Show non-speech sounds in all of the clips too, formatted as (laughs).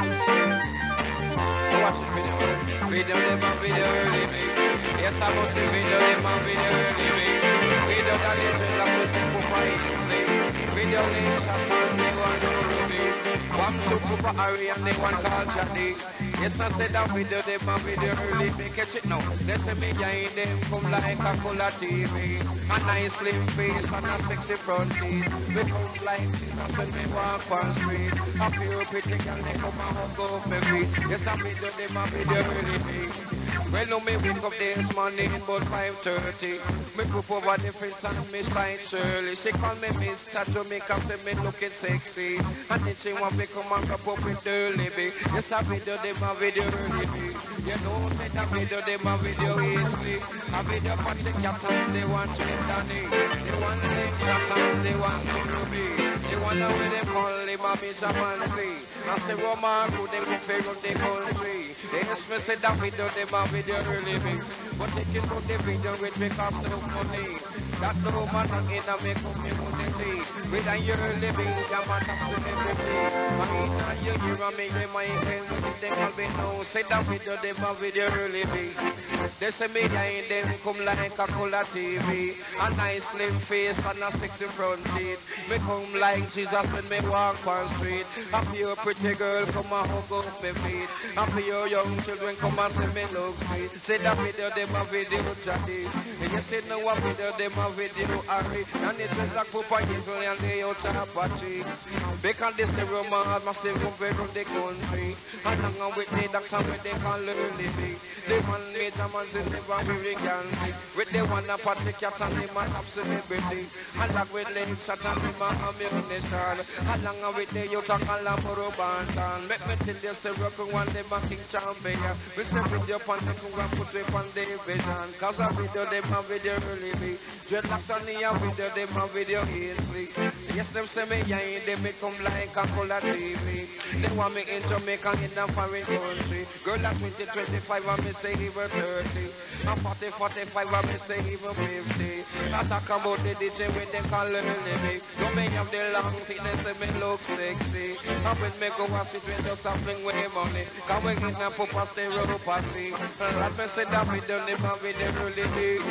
Watch the video. Video them and video early. Yes, I must see video them and video early. Video that legend I must see for my English. Video want to me. One to Papa Harry and they want call Chaddy. Yes, I said that video them and video early me. Catch it now. Let me behind them come like a full of TV. A nice slim face and a sexy front teeth. We come like Jesus when we walk on street. A pure pretty girl they come and hug off me feet. Yes, I video them and video early me. Well, no, me wake up this morning about 5.30 Me poop over the face and me start Shirley She call me Mr. Jamaica, say me looking sexy. And then she want me come and wrap up with Dirty B Yes, I video them a video B You know, say that video them a video easily. A video for the cat and they want to Danny They want them shot and they want to Ruby They want to where they call him a Mr. Manzie As the Roman who they go fair of the country. Yes, me say that video them a video early B But they can put the video with me cost no money That no man in a me money With a year living, the man up to And you hear me, they might can They can be no, say that video them a video early B They say me behind them come like a color TV A nice slim face and a sexy front teeth. Me come like Jesus when me walk on street. A few pretty girl come and hug up me feet. A few young children come and say me look sweet. Say that video them a video chatty. And you say no a video them a video Harry And it was like Papa Hazel and they out Apache Because this the romance massive compared to the country. And on with the doctor where they learn living The one major man say never be With the one a party cat and the man up celebrity. And like with the shot and man a munition Along with the youth and call them a bantan Make me tell you say rock one them a king champion. We say video pan the kung and put it on the vision Cause a video them a video really be Dreadlocks on the a video them a video easily. Yes them say me yeah they me come like a color TV They want me in Jamaica in a foreign country. Girl at 20, 25 and me say even 30 And 40, 45 and me say even 50 I talk about the DJ when they call it living Don't me have the long feet they say me look sexy. And when me go and sit with just a fling with money Cause we get a pop a stereo passy And me say that we done and we done really big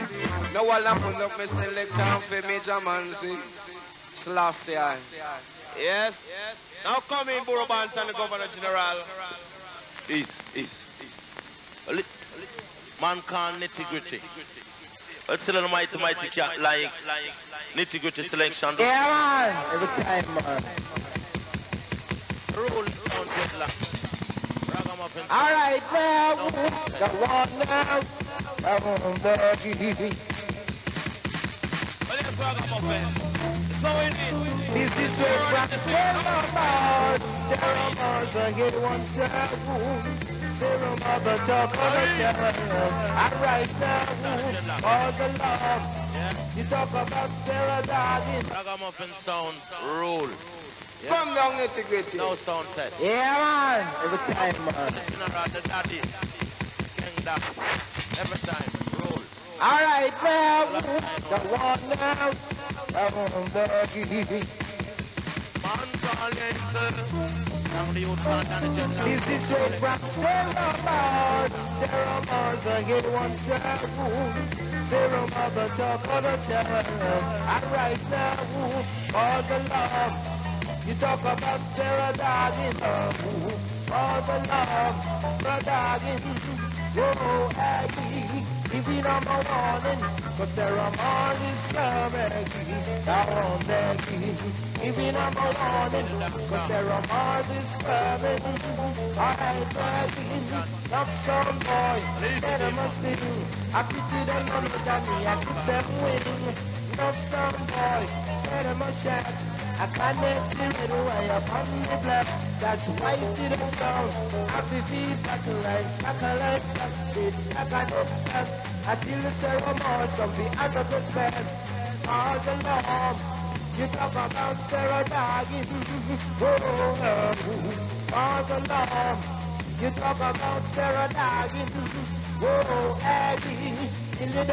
Now all I pull up me selection for me Jamancy Selassie Yes. Now come in, Borough and the Governor General. Is, is, east. A Man called Nitty Gritty. Let's tell the mighty, mighty cat like Nitty Gritty selection. Yeah, man. Every time, man. Roll on dreadlock. Ragamuffin. All right, now. Go on now. Come on, baby. Well, yes, Ragamuffin. So it is. This is where Frank Mars. Sarah Mars, I get one seven. Sarah Mother talk on the channel. All right now. All the love. You talk about Sarah Doggins. Ragamuffin sound. Roll. Come down. No sound test. Yeah, man. Every time, man. The daddy. King Doc. Every time. Roll. All right, now. Go on now. This is straight from Sarah I talk the now. All the love. You talk about Sarah Doggins. All the love. Sarah Doggins. Whoa, Aggie. Me number one, cause Sarah Mars is coming. Down there, give me number one, cause Sarah Mars is coming. Alright, Maggie, love some boy, him a sing. I pity them on the dummy, I keep them winning. Love some boy, him a shout. I connect the red way upon the black. That's why you see them down. Happy feet, back to life, back to life, back to it, back to it. I feel the ceremony of the end of the. All the love. You talk about Sarah Doggins. Oh, all the love. You talk about Sarah Doggins. Oh, Aggie. And and.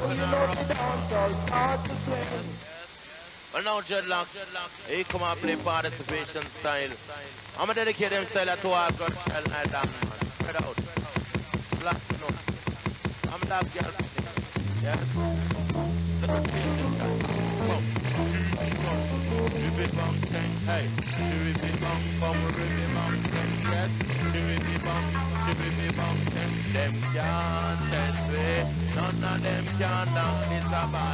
Oh, you swing. Well, now dreadlock, he come and play participation style. I'm gonna dedicate them style to our girl night down, man. Spread out. Black, you know. I'm that girl. Yes. Us tang. Them can down this a.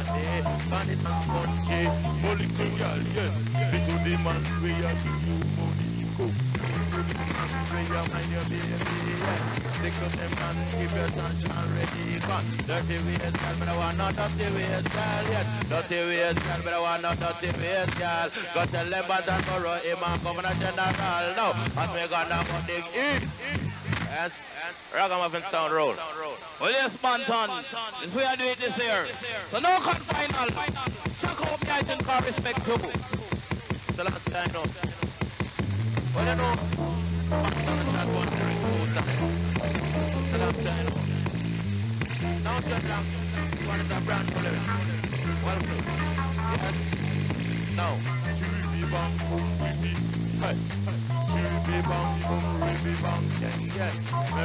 And it's a country. Holy girl, yes. Because the man we are to you, money go. Free your mind, your baby, yes. Stick up them and keep your sunshine ready. Come, dirty ways, girl, but I want not dirty ways, girl, yes. Dirty ways, girl, but I want not dirty ways, girl. Got tell them about that for him and Governor General. No, and we gonna go dig in. Yes, Ragamuffin Sound Roll. Well, yes, Banton. This way I do it this year. So no cut final. Chuck up the item car respect to. The last time, no. Well, you know, gonna chat one during two time. The last time, no. Now, just now, one is a brand new lyric. Welcome. Yes. Now. Chiribee bang, boom, bee, Hey. Chiribee bang, boom, bee, bang, yes, yes. Me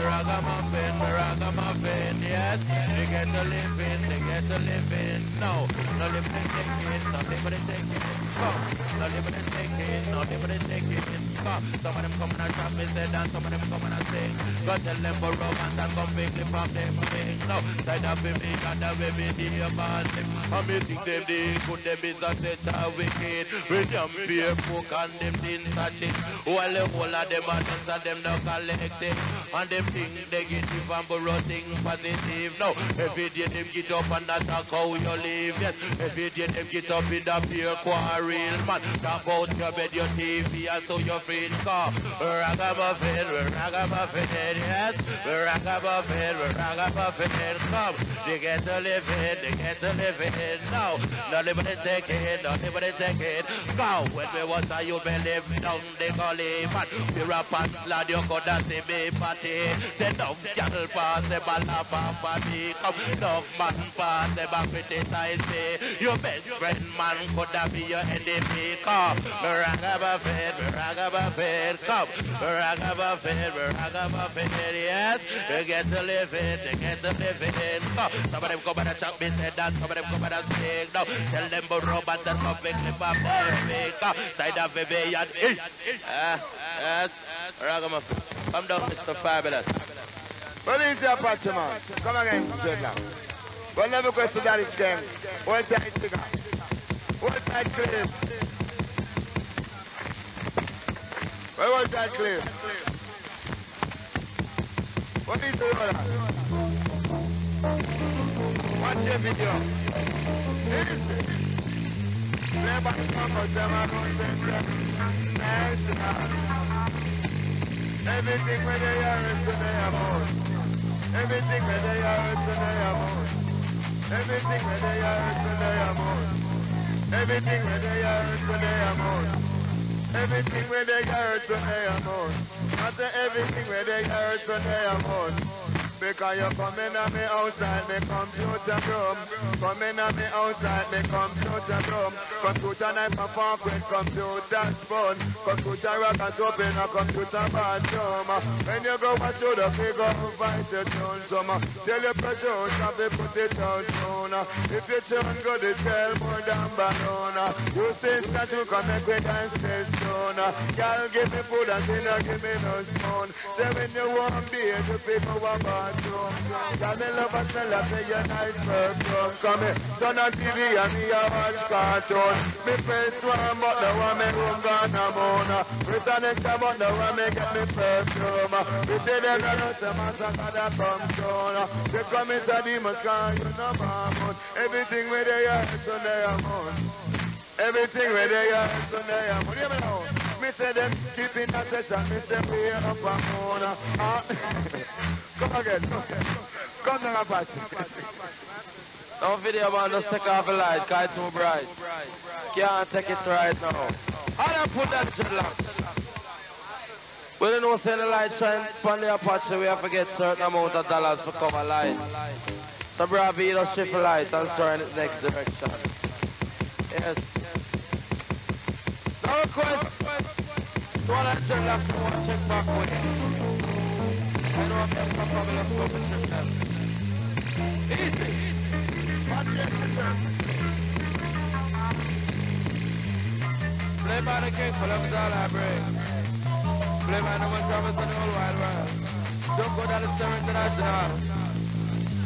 me yes. They get to live in, they get to live in. No, no living taking, no living taking. Come, no living taking, no living taking. Come, some of them come and shop me say dance, some of them come and sing. Go tell them for romance and come quickly from them thing. No, side up with me, and the way me dear man. I me think them they good, them is a set of wicked. With them fear, folk and them things a shit. While the whole of them are dance and them no collect it. And them think negative and borrow things positive. No, every day them get up and attack how you live. Yes, every day them get up in the pure quarrel. Man, talk about your bed, your TV, and so your friends come. Ragamuffin, ragamuffin, yes. Ragamuffin, ragamuffin, come. They get to live in, they get to live in. No, in decade, not living in decade. Go, when we was a you believe down the gully, man. We rap and lad, you could have see me party. No cattle pass, the ball papa me. Come, no man pass, the back criticize me. Your best friend, man, could have be your enemy. Come, ragamuffin, ragamuffin, come. Ragamuffin, ragamuffin, yes. They get to live in, they get to live in. Come, some of them come and chop me, say that. Some of them come and sing. No, tell them about robots and clip of everything. Come, side of and ish. Ah, yes, ragamuffin. Come down, Mr. Fabulous. It's your Apache, man. Come again, Dreadlock. Well, never question that is game. Hold tight, figure. Hold tight, Cliff. Well, hold tight, Cliff. What is the order? Watch your video. Play back the song, but them to National. Everything where they are is today about. Everything where they are is today about. Everything where they are is today about. Everything where they are is today about. Everything where they are is today about. Not the everything where they hurt are is today about. Because you come in at me outside me computer room. Come in at me outside me computer room. Computer knife and fork with computer spoon. Computer rock and soap in a computer bathroom. When you go watch to the figure, find the tune some. Tell your producer they put it down soon. If you tune good, it sell more than balloon. You think that you can make me dance this soon. Girl, give me food and dinner, give me no spoon. Say when you want beer, you people want bathroom. Girl, me love and smell of your nice perfume. Come here, turn on TV and me a watch cartoon. Me face one, but the me room gone a moon. Return next time, but the me get me perfume. We say them run out the massacre that come soon. They come into the Moscow, you know Mahmoud. Everything where they are, so they are moon. Everything where they are, so they are moon. Hear me now. Me say them keeping that session, me say we up a moon. Ah. (laughs) Come again. Come down, Apache. No video man, just take off the light, cause it's too bright. Can't take it right now. How don't put that dreadlock? We don't know say the light shine on the Apache, we have to get certain amount of dollars for cover light. So Bravi just shift the light and turn it next direction. Yes. request. All that dreadlocks who want to check back with. Play by the king, of his all I bring. Play by no one Travis on the whole wide world. Don't go down the Star International.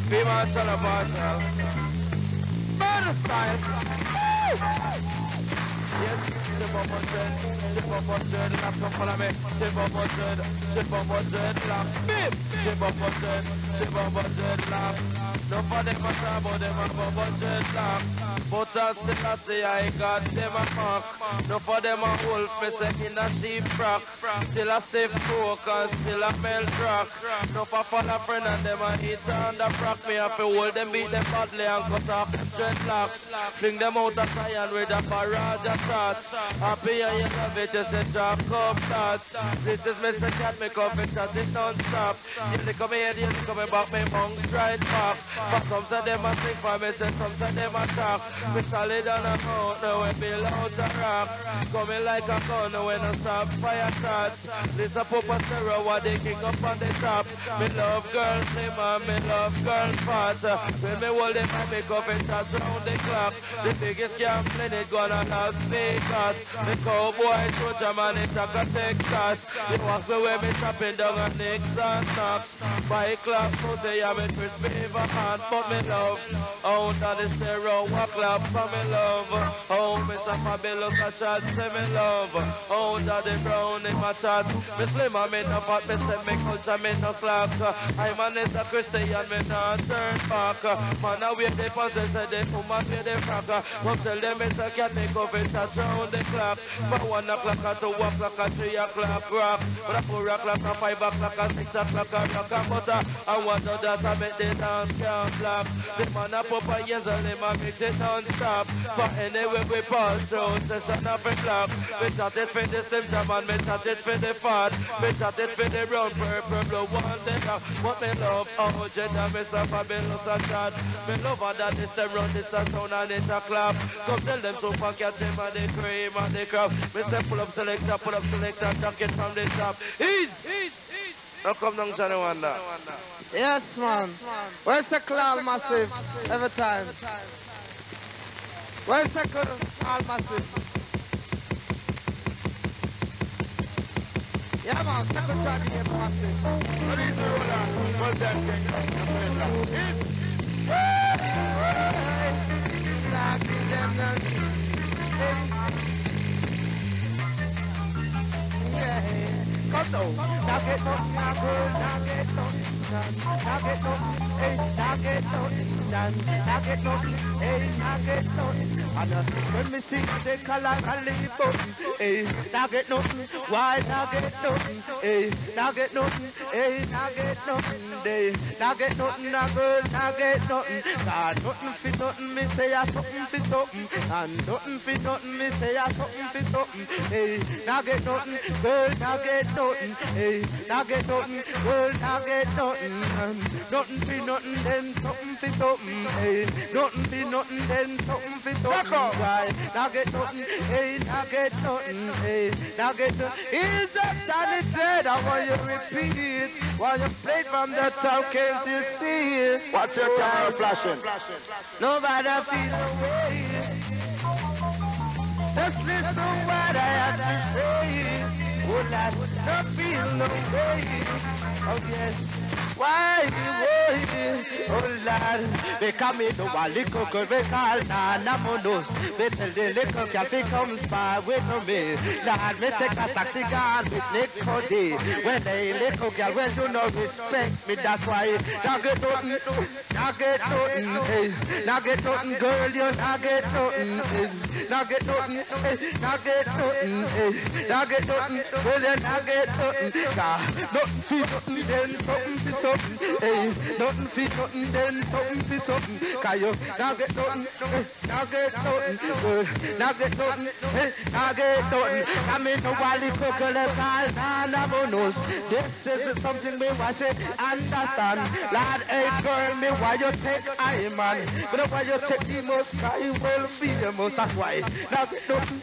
Be my son of Marshall. Murder style. Yes, chip up come follow me. Chip up. Bip. Chip up hundred, chip up hundred, lap. No for them a talk about them a go budget lap. But I still I say I got them a mark. No for them a wolf, me say in a sheep frock. Still I stay focused, still I melt rock. No for follow friend and them a hit on the frock. Me have to hold them, beat them badly and cut off them dreadlocks. Fling them out of Zion with a barrage of shots. Happy and you love it, just a drop cup shots. This is Mr. Cat, me and chat it non-stop. You at me head, you at me back, me monks right back. But some of them a sing for me, say some of them a talk. Me solid on a mountain when below the rock. Coming like a gun when I stop fire shots. This a Papa Sarah, what they king up on the top. Me love girls, me man, me love girls fat. When me hold them, I make up and shots round the clock. The biggest gambling is gonna Las Vegas. The cowboy soldier man in Taka, Texas. The walk the way me chopping down Nicks and Knocks. By clock, so they have me twist favor hand for me love. That is the row, walk clap for me love. Oh, Mr. Fabulous, a shot, say me love. Oh, Daddy Brown in my chat. Me slim, I'm in a fat, me say me culture, me no slack. I'm an is a Christian, me not turn back. Man, I wear the they say they come and wear the frack. But tell them it's a cat, make up it touch round the clock. For one o'clock, or two o'clock, or three o'clock, rock. But a four o'clock, or five o'clock, or six o'clock, or rock and butter. I want to that, I make the dance can't block. The man up up a years and them a mix it non-stop. But anyway, we pass through session of a clock. We shot it for the slim jam and we shot it for the fat. We shot it for the brown, purple, blue, one, the dark. What me love, oh, gender, me so fabulous a shot. Me love her that it's the run, it's a sound and it's a clap. Come tell them to forget them and the cream and the crap. Me say pull up selector, pull up selector, jacket from the top. Ease, ease, ease. Now come down, Johnny Wonder. Yes, man. Where's the clown massive? Every time. Where's the clown massive? Yeah, man. Second track here, massive. Ready to roll on. Well done, King. Knock. Yeah. Come down. Now get nothing, now girl, now get nothing. Now get nothing, hey, now get nothing done. Now get nothing, hey, now get nothing. And uh, when me see the button, hey, now get nothing. Why now get nothing, hey, now get nothing, hey, now get nothing, hey, now get nothing, now girl, now get nothing. God, nothing fit nothing, me say a something fit something, and nothing fit nothing, me say a something fit something. Hey, get nothing, girl, now get nothing, hey, get nothing, girl, now get nothing. Nothing fit nothing, then something fit something, hey, nothing fit nothing, then something fit something. Why? Now get nothing, hey, now get nothing, hey, now get nothing. Is that Danny said? I want you to repeat it while you play from the top, can't you see it? Watch your camera flashing. Nobody feel the way. Just listen what I have to say. Oh, Lord, not feel no way. Oh, yes. Why you Oh, Lord. They come in to a little girl, they call Nana Monos. They tell the little girl they come spy with Nick Cody. When they little girl, well, you know respect me, that's why. Now get nothing, now get nothing, hey. Now get nothing, girl, you now get nothing, hey. Now get nothing, hey. Now get nothing, hey. Now get nothing, girl, you now get nothing. Nah, nothing for nothing, then something hey. Nothing for nothing, then something for something. Cause you now get nothing, hey. Now get nothing. Now get nothing, hey. Now get nothing. I mean, no wally let's all nana bonus. This is something me wash it, understand. Lord, hey, girl, me why you take I man. But why you take the most, I will feel the most, that's why. Now get nothing,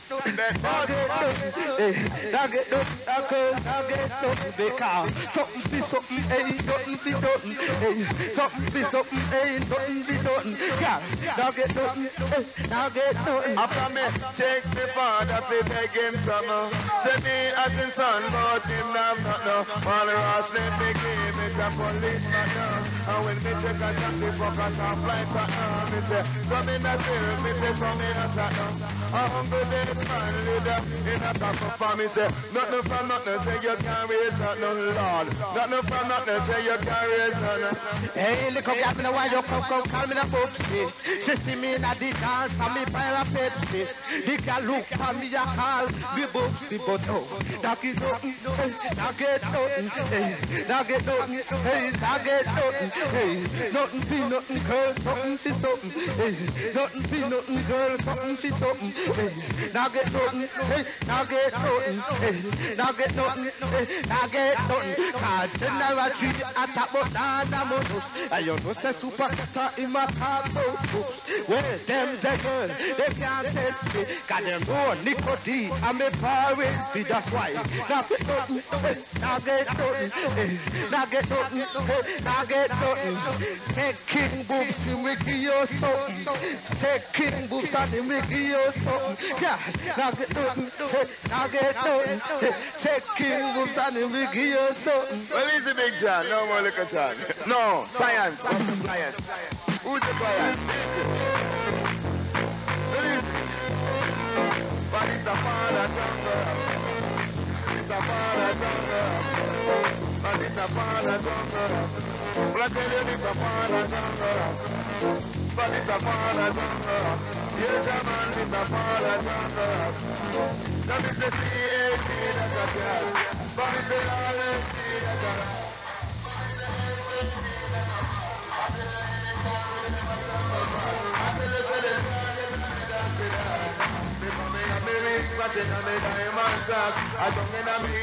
now get nothing. Hey, now get nothing, now get, nothing, because something be something, ain't nothing be nothing. Hey, something be something, eh, ain't nothing be nothing. Eh, yeah, now get nothing, hey, eh, now get nothing. After me, take me father to beg him some. Say me as his son, but him not not no. While the let me give it a policeman now. And when me take a the fly back now. Me say, in me say, in a hungry man in a. Me say, nothing from nothing, say you can't raise Lord. Nothing from nothing, say you can't raise. Hey, look up, me the wine, you come, come, call me the boopsie. She see me in a dance, and me buy a Pepsi. The girl look for me, a call me boopsie, but oh, that is nothing, that get nothing, that get nothing, hey, nothing be nothing, girl, something be something, hey, nothing be nothing, girl, something be something, hey, now get nothing, hey, now get nothing, hey, now get nothing, hey, now get nothing, cause general treat at a but nah, nah, monos, and you know say super cat in my car, well, them the girl, they can't test me, cause them know Nico D, and me parents be that's why, now get nothing, hey, now get nothing, hey, now get nothing, hey, now get nothing, and we give you something, give you something, yeah, now get hey, now get we give you something. Well, Big John. No more liquor John. No, science? Who's the client? But it's a father jungle. It's a father jungle. But it's a father jungle. Well, I tell you, it's a father jungle. But it's a father jungle. Yes, a man, it's a father jungle. That is the C-A-T, that's a cat. But it's the R-A-C, that's a I don't in a me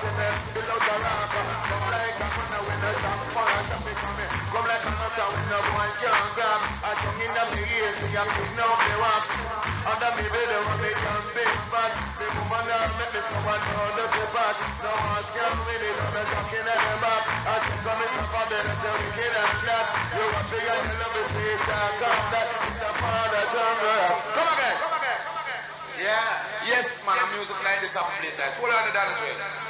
like a mountain, eh, below the rock. Come like a winner, winner, some fun, and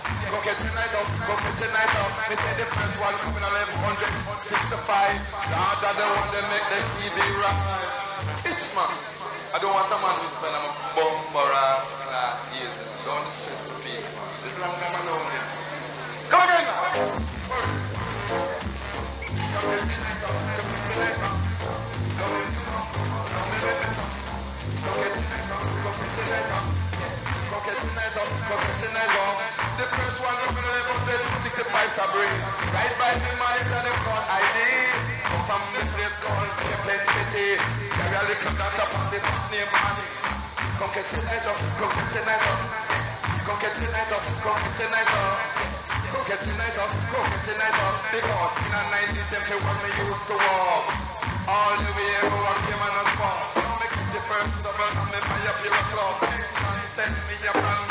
father, and the wicked and flat. You want big and you love me, say it's. It's man, the way. You are the CNC and the. Believe me, the more I don't want a man spend a bum or a uh. Don't stress the peace, man. This. Come again first one Sabri. Right by the the front ID. From the place called Plain City. A up on the up, come get tonight up. Crooked tonight up, crooked tonight up. Because in a 90s, them when we used to walk. All the way over came on a spot. Now me catch the first and me fire a club. Send me a brand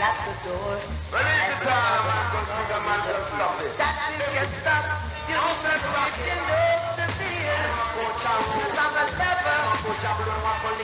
Lock the door. Release the time, man, 'cause we got man to stop it. That will get stuck. You don't Cause I'm a baby. I'm a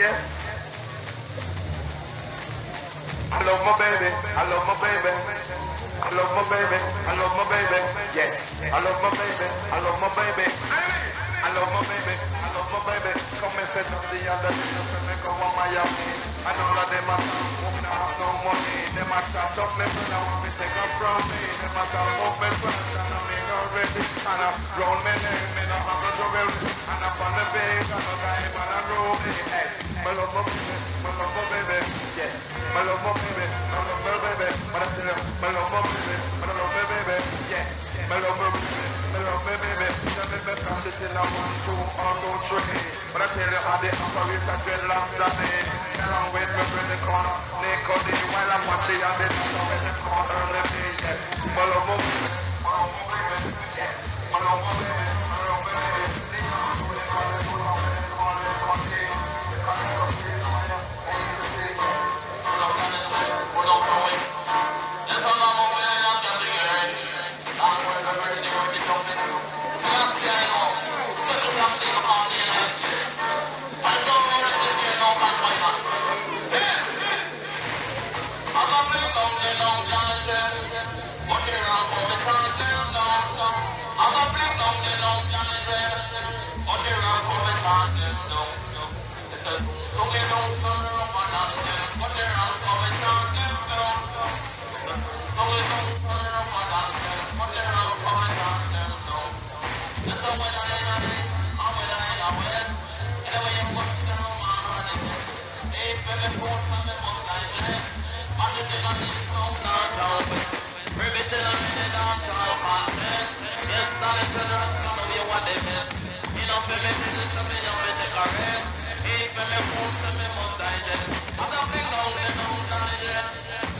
Yes. I love my baby. I love my baby. I love my baby. I love my baby. Yes. I love my baby. I love my baby. I love my baby. I love my baby. Come and set up the other things and make a one Miami. And all of them are women have no money. Them are chat up me friend. I want me take up from me. Them are chat up me. And I make her ready. And I round me name. Me no have no trouble. And up on the bed. And I time and I roll me. Hey. My love my baby. My love my baby. Yeah. My love my baby. My love my baby. But I you. My love my baby. My love my baby. Yeah. Baby. You I don't think long, they don't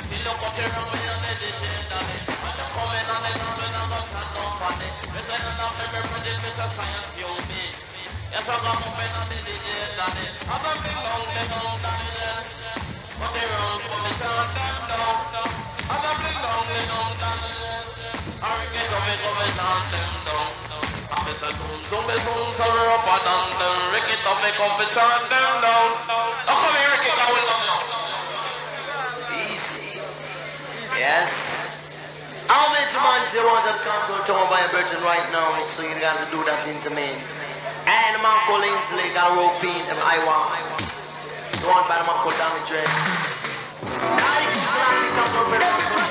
down. A zoom, zoom, zoom, cover up and down them. Ricky, up and go and turn them down. Now come here, Ricky, go and down now. Easy. Yes. How many months you want to come to town by a virgin right now? So you got to do that to me. And the man Ainsley got a rope in them I want. The one by the man called Danny Dre. Can't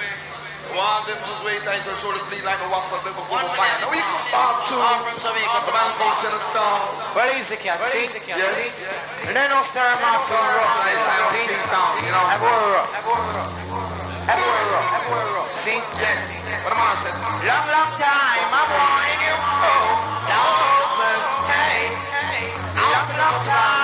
While them just wait I shall show the fleet like a waffle before the fire. Now we come back to from Jamaica, the man goes to the star. Well, he's the cat, see? Yes. And then off there, I'm off to a rough like that. See the sound, you know? Everywhere rough. Everywhere rough. Everywhere rough. See? Yes. What the man said. Long, long time, I'm wanting you. Long, hey, hey. Long, long time.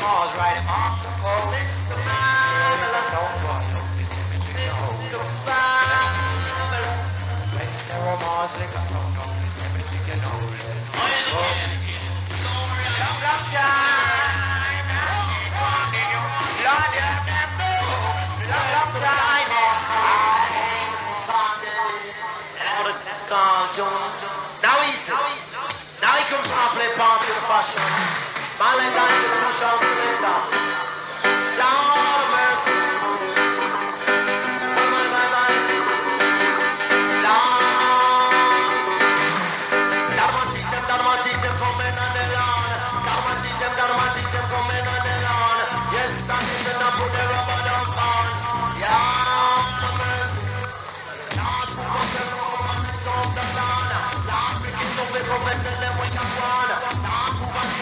Mars, him off the pole. Lord bye, bye. Lord. Dalmatism, Dalmatism, coming on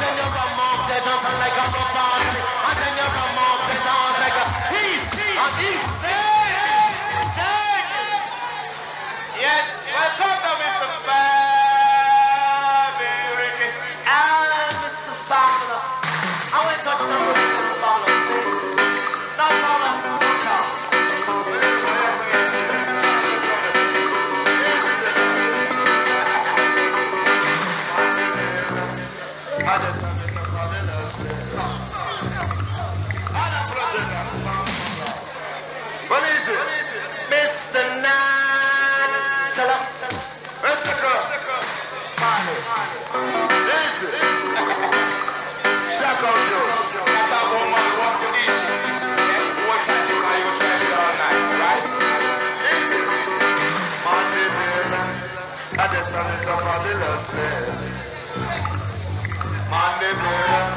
You you Mr. Fowler. I to Mr. What is? Mr. Nine. Shut up. Where's the girl? Is it? Out you. That's how one man walk to east. What time you are you it all night, right? Is it? I just turn it up on the left turn it up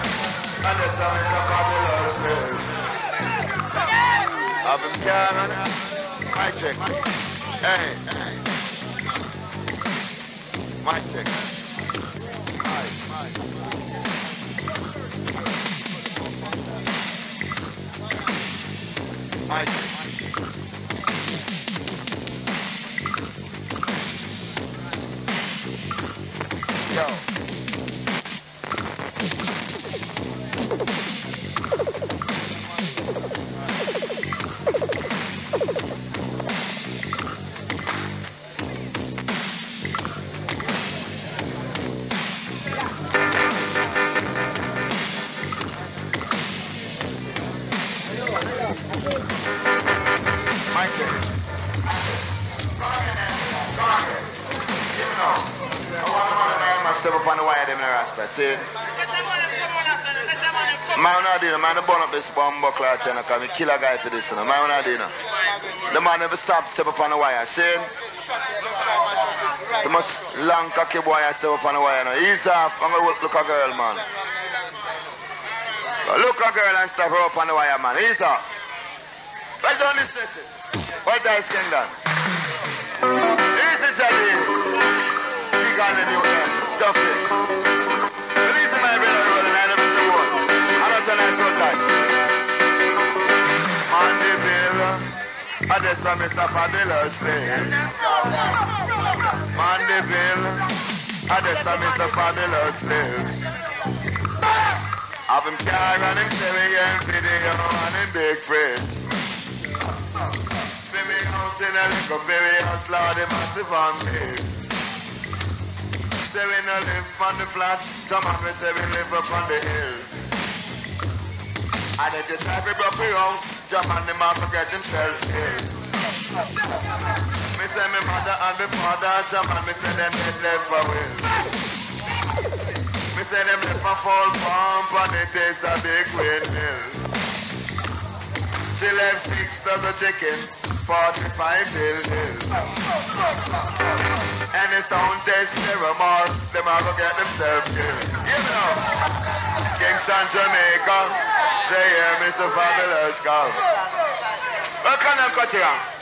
on the side. Up in Canada. My check. Hey. My check. My check. Kill a guy for this, you know. Man, not doing. The man never stop step up on the wire, see? The must long cocky boy I step up on the wire, you know. Ease off, I'm gonna look a girl, man. Look a girl and stuff her up on the wire, man. Ease up. Well done, this is What dice can done? Easy, Charlie. Big on the new man. Stuff it. Saw Mr. Fabulous there. Mandeville. Saw Mr. Fabulous. Have him car and him and video and him big fridge. See me house in a little very house, Lord, the massive on me. Say we no live on the flat, some of me say we live up on the hill. And if you type it up your house, jump on them and get themselves killed. Me say me mother and the father, jump on me say them dead left will. Me say them for fall pump and it a big windmill. She left six dozen chicken, 45 bill hill. Any sound test never more, them all go get themselves killed. You know, Kingston, Jamaica, say yeah, Mr. Fabulous go. Well, can I cut you?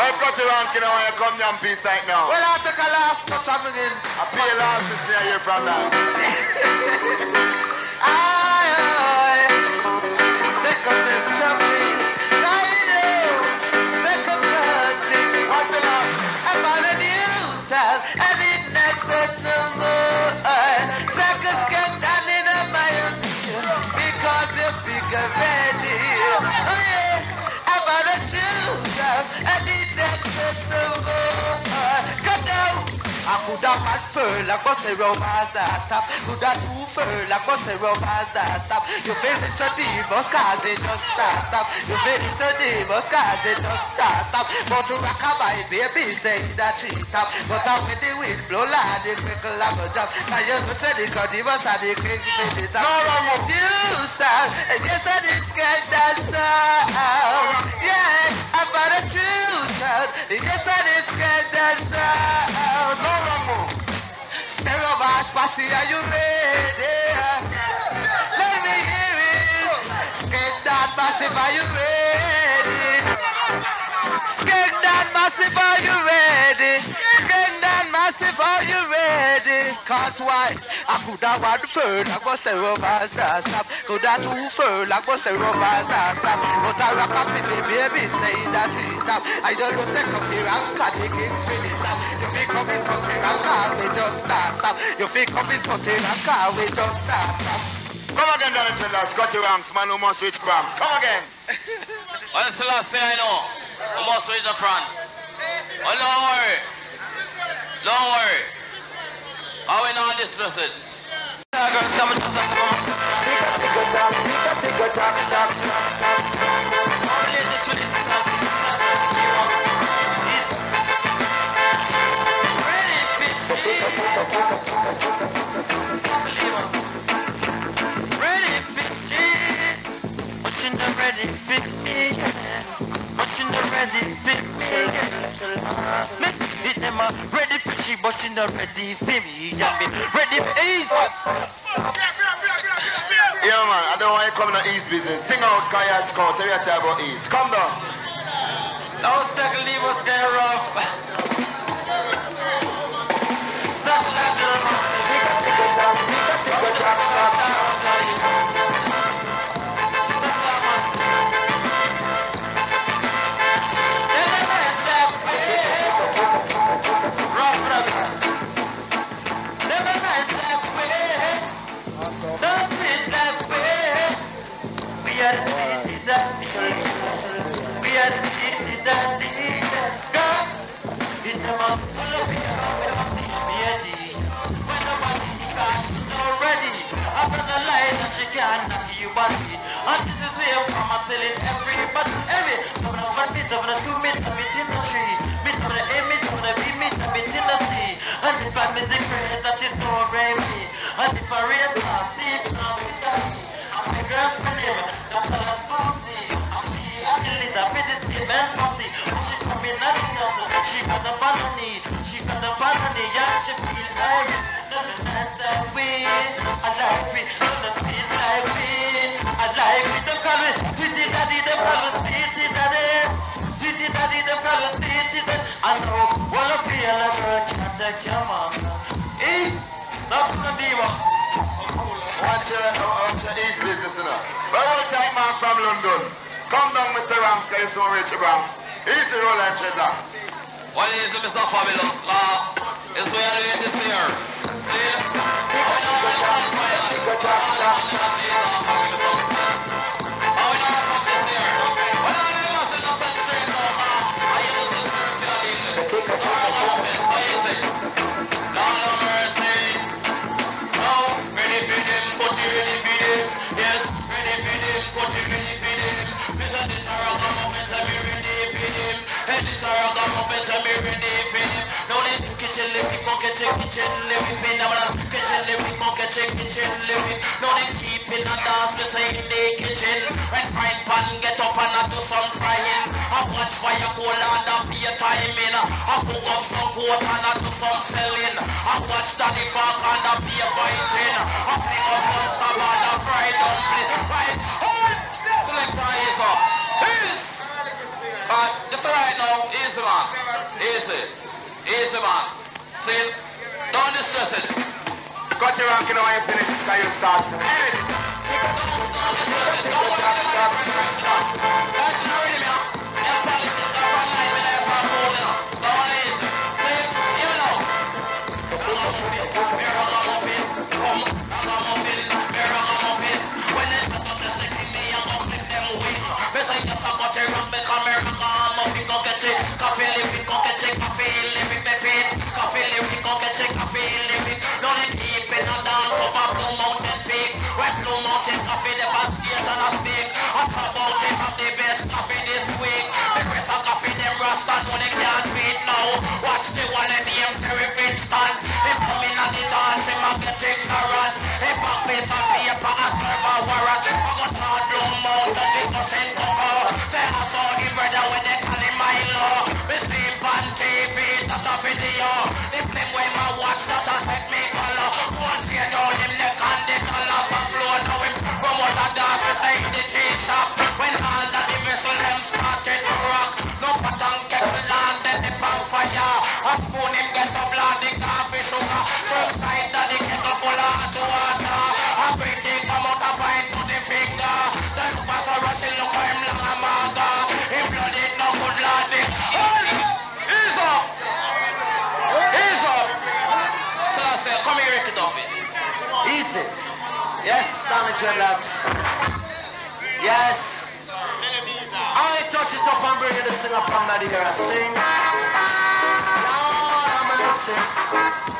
Well, cut it on, kid, I want you come down peace right now. Well, I'll take a last cut of again. I pay you last to see you from that. (laughs) Aye, aye. Take a of me. I know. Take set no more. Cut down. I could have had pearl, I got the romance that stop. Could have two pearl, I got the romance that stop. You feel it so deep, but cause it just start stop. You feel it so deep, but cause it just start stop. But to rock a bike, baby, say that she stop. But out with the wind, blow like it, quickle like a jump. Now you know, say the cause it was a the king, say this. No, no. You start, and yes, I did get that sound. Yeah, a true sound. Yes, I did get that sound. Are you ready? Let me hear it. Are you ready? Are you ready? Are you ready? Cause why? I could have one third, I was the rubber stop. Could have two third, I was the rubber stop. But I rock up the baby, say that he stop. I don't know, come here and cut the king finish stop. You be coming from here and car, we just start stop. You be coming from here and car, we just start stop. Come again, Donald Sellers. Cutty Ranks, man who must switch from. Come again. Well, the last thing I know. I must raise the front. Oh, don't worry. Don't worry. How we not discuss it? Ready, hit them up. Ready, fishy. Watching the ready, fishy. Ready, fishy. Yeah, man, I don't want you coming to East business. Sing out Kaya Scout, tell you about East. Come down. Don't take a leave us there rough. That's not after the light that she can't knock you body. And this is where I'm telling everybody, every some of the bits of the two of in the tree, bits of the image of the B minutes of in the sea. And if I miss the praise that is so gravy, and if I raise my seat, now it's daddy. I'm a girl for him, that's all I'm fancy. I'm she, I'm the leader, for this event fancy. She coming at the she got the banana, the yeah, she feel Irish. Nothing that's that way. I like it, nothing feels the Well, one time man from London. Come down, Mr. Ramska, you so rich, Ram. Easy roll and dreadlock. What is it, Mr. Fabulous? Uh, it's where I do this here. See? Get up and I do some frying. I watch fire cool and I be a timing. I cook up some goat and I do some selling. I watch Daddy back and I be a fighting. I pick up some sabah and I fry dumpling. Right! Uh, just right now, easy man. Easy. Easy man. See? Don't distress it. Cutty Rank, you know, when you finish, because you start. Hey! Watch the one. They come in and the dance, they might get ignorant. They pop it on paper and serve a warrant. I got hard blow mouth and they send to go. Say I saw the brother when they call him my law. We sleep on TV, that's a video. They play when my watch that affect me Yes, Sammy Dreadlocks. Yes. I touch it up and bring it to sing up from that here. Sing. Have mercy. What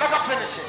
Let us finish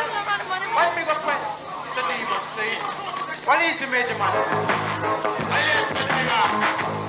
Why me go find the say? What is the man? I am the.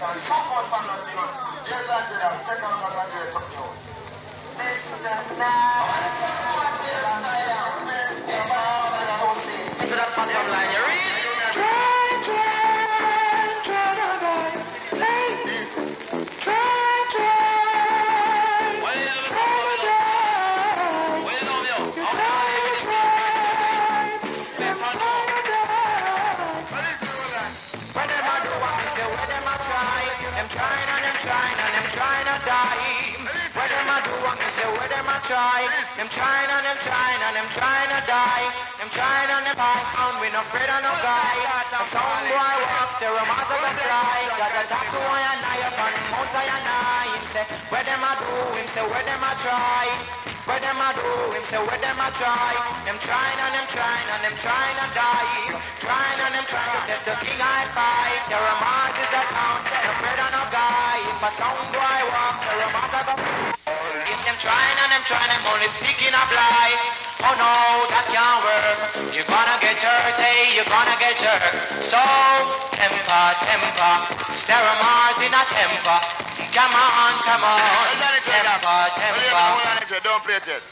Start selection. Shock out from the team. Yes, Angela, take out that Angela took you. To say, when them a try, them trying and them trying and them trying to die. Them trying and them trying, and we no afraid of no guy. The sound boy walks, the romance of the fly. Got a talk to one and I upon Mount Sinai. Him say, where them a do, him say, where them a try. Where them a do, him say, where them a try. Them trying and them trying and them trying to die. Trying and them trying to test the king I fight. The romance is the town, no afraid of no guy. If a sound boy walks, the romance of the them trying and them trying, them only seeking a blight. Oh no, that can't work. You're gonna get hurt, hey, you're gonna get hurt. So, temper, temper, stare a Mars in a temper. Come on, come on, Hold on, it's right temper, now. Believe me, temper. hold on, it's right. Don't play it.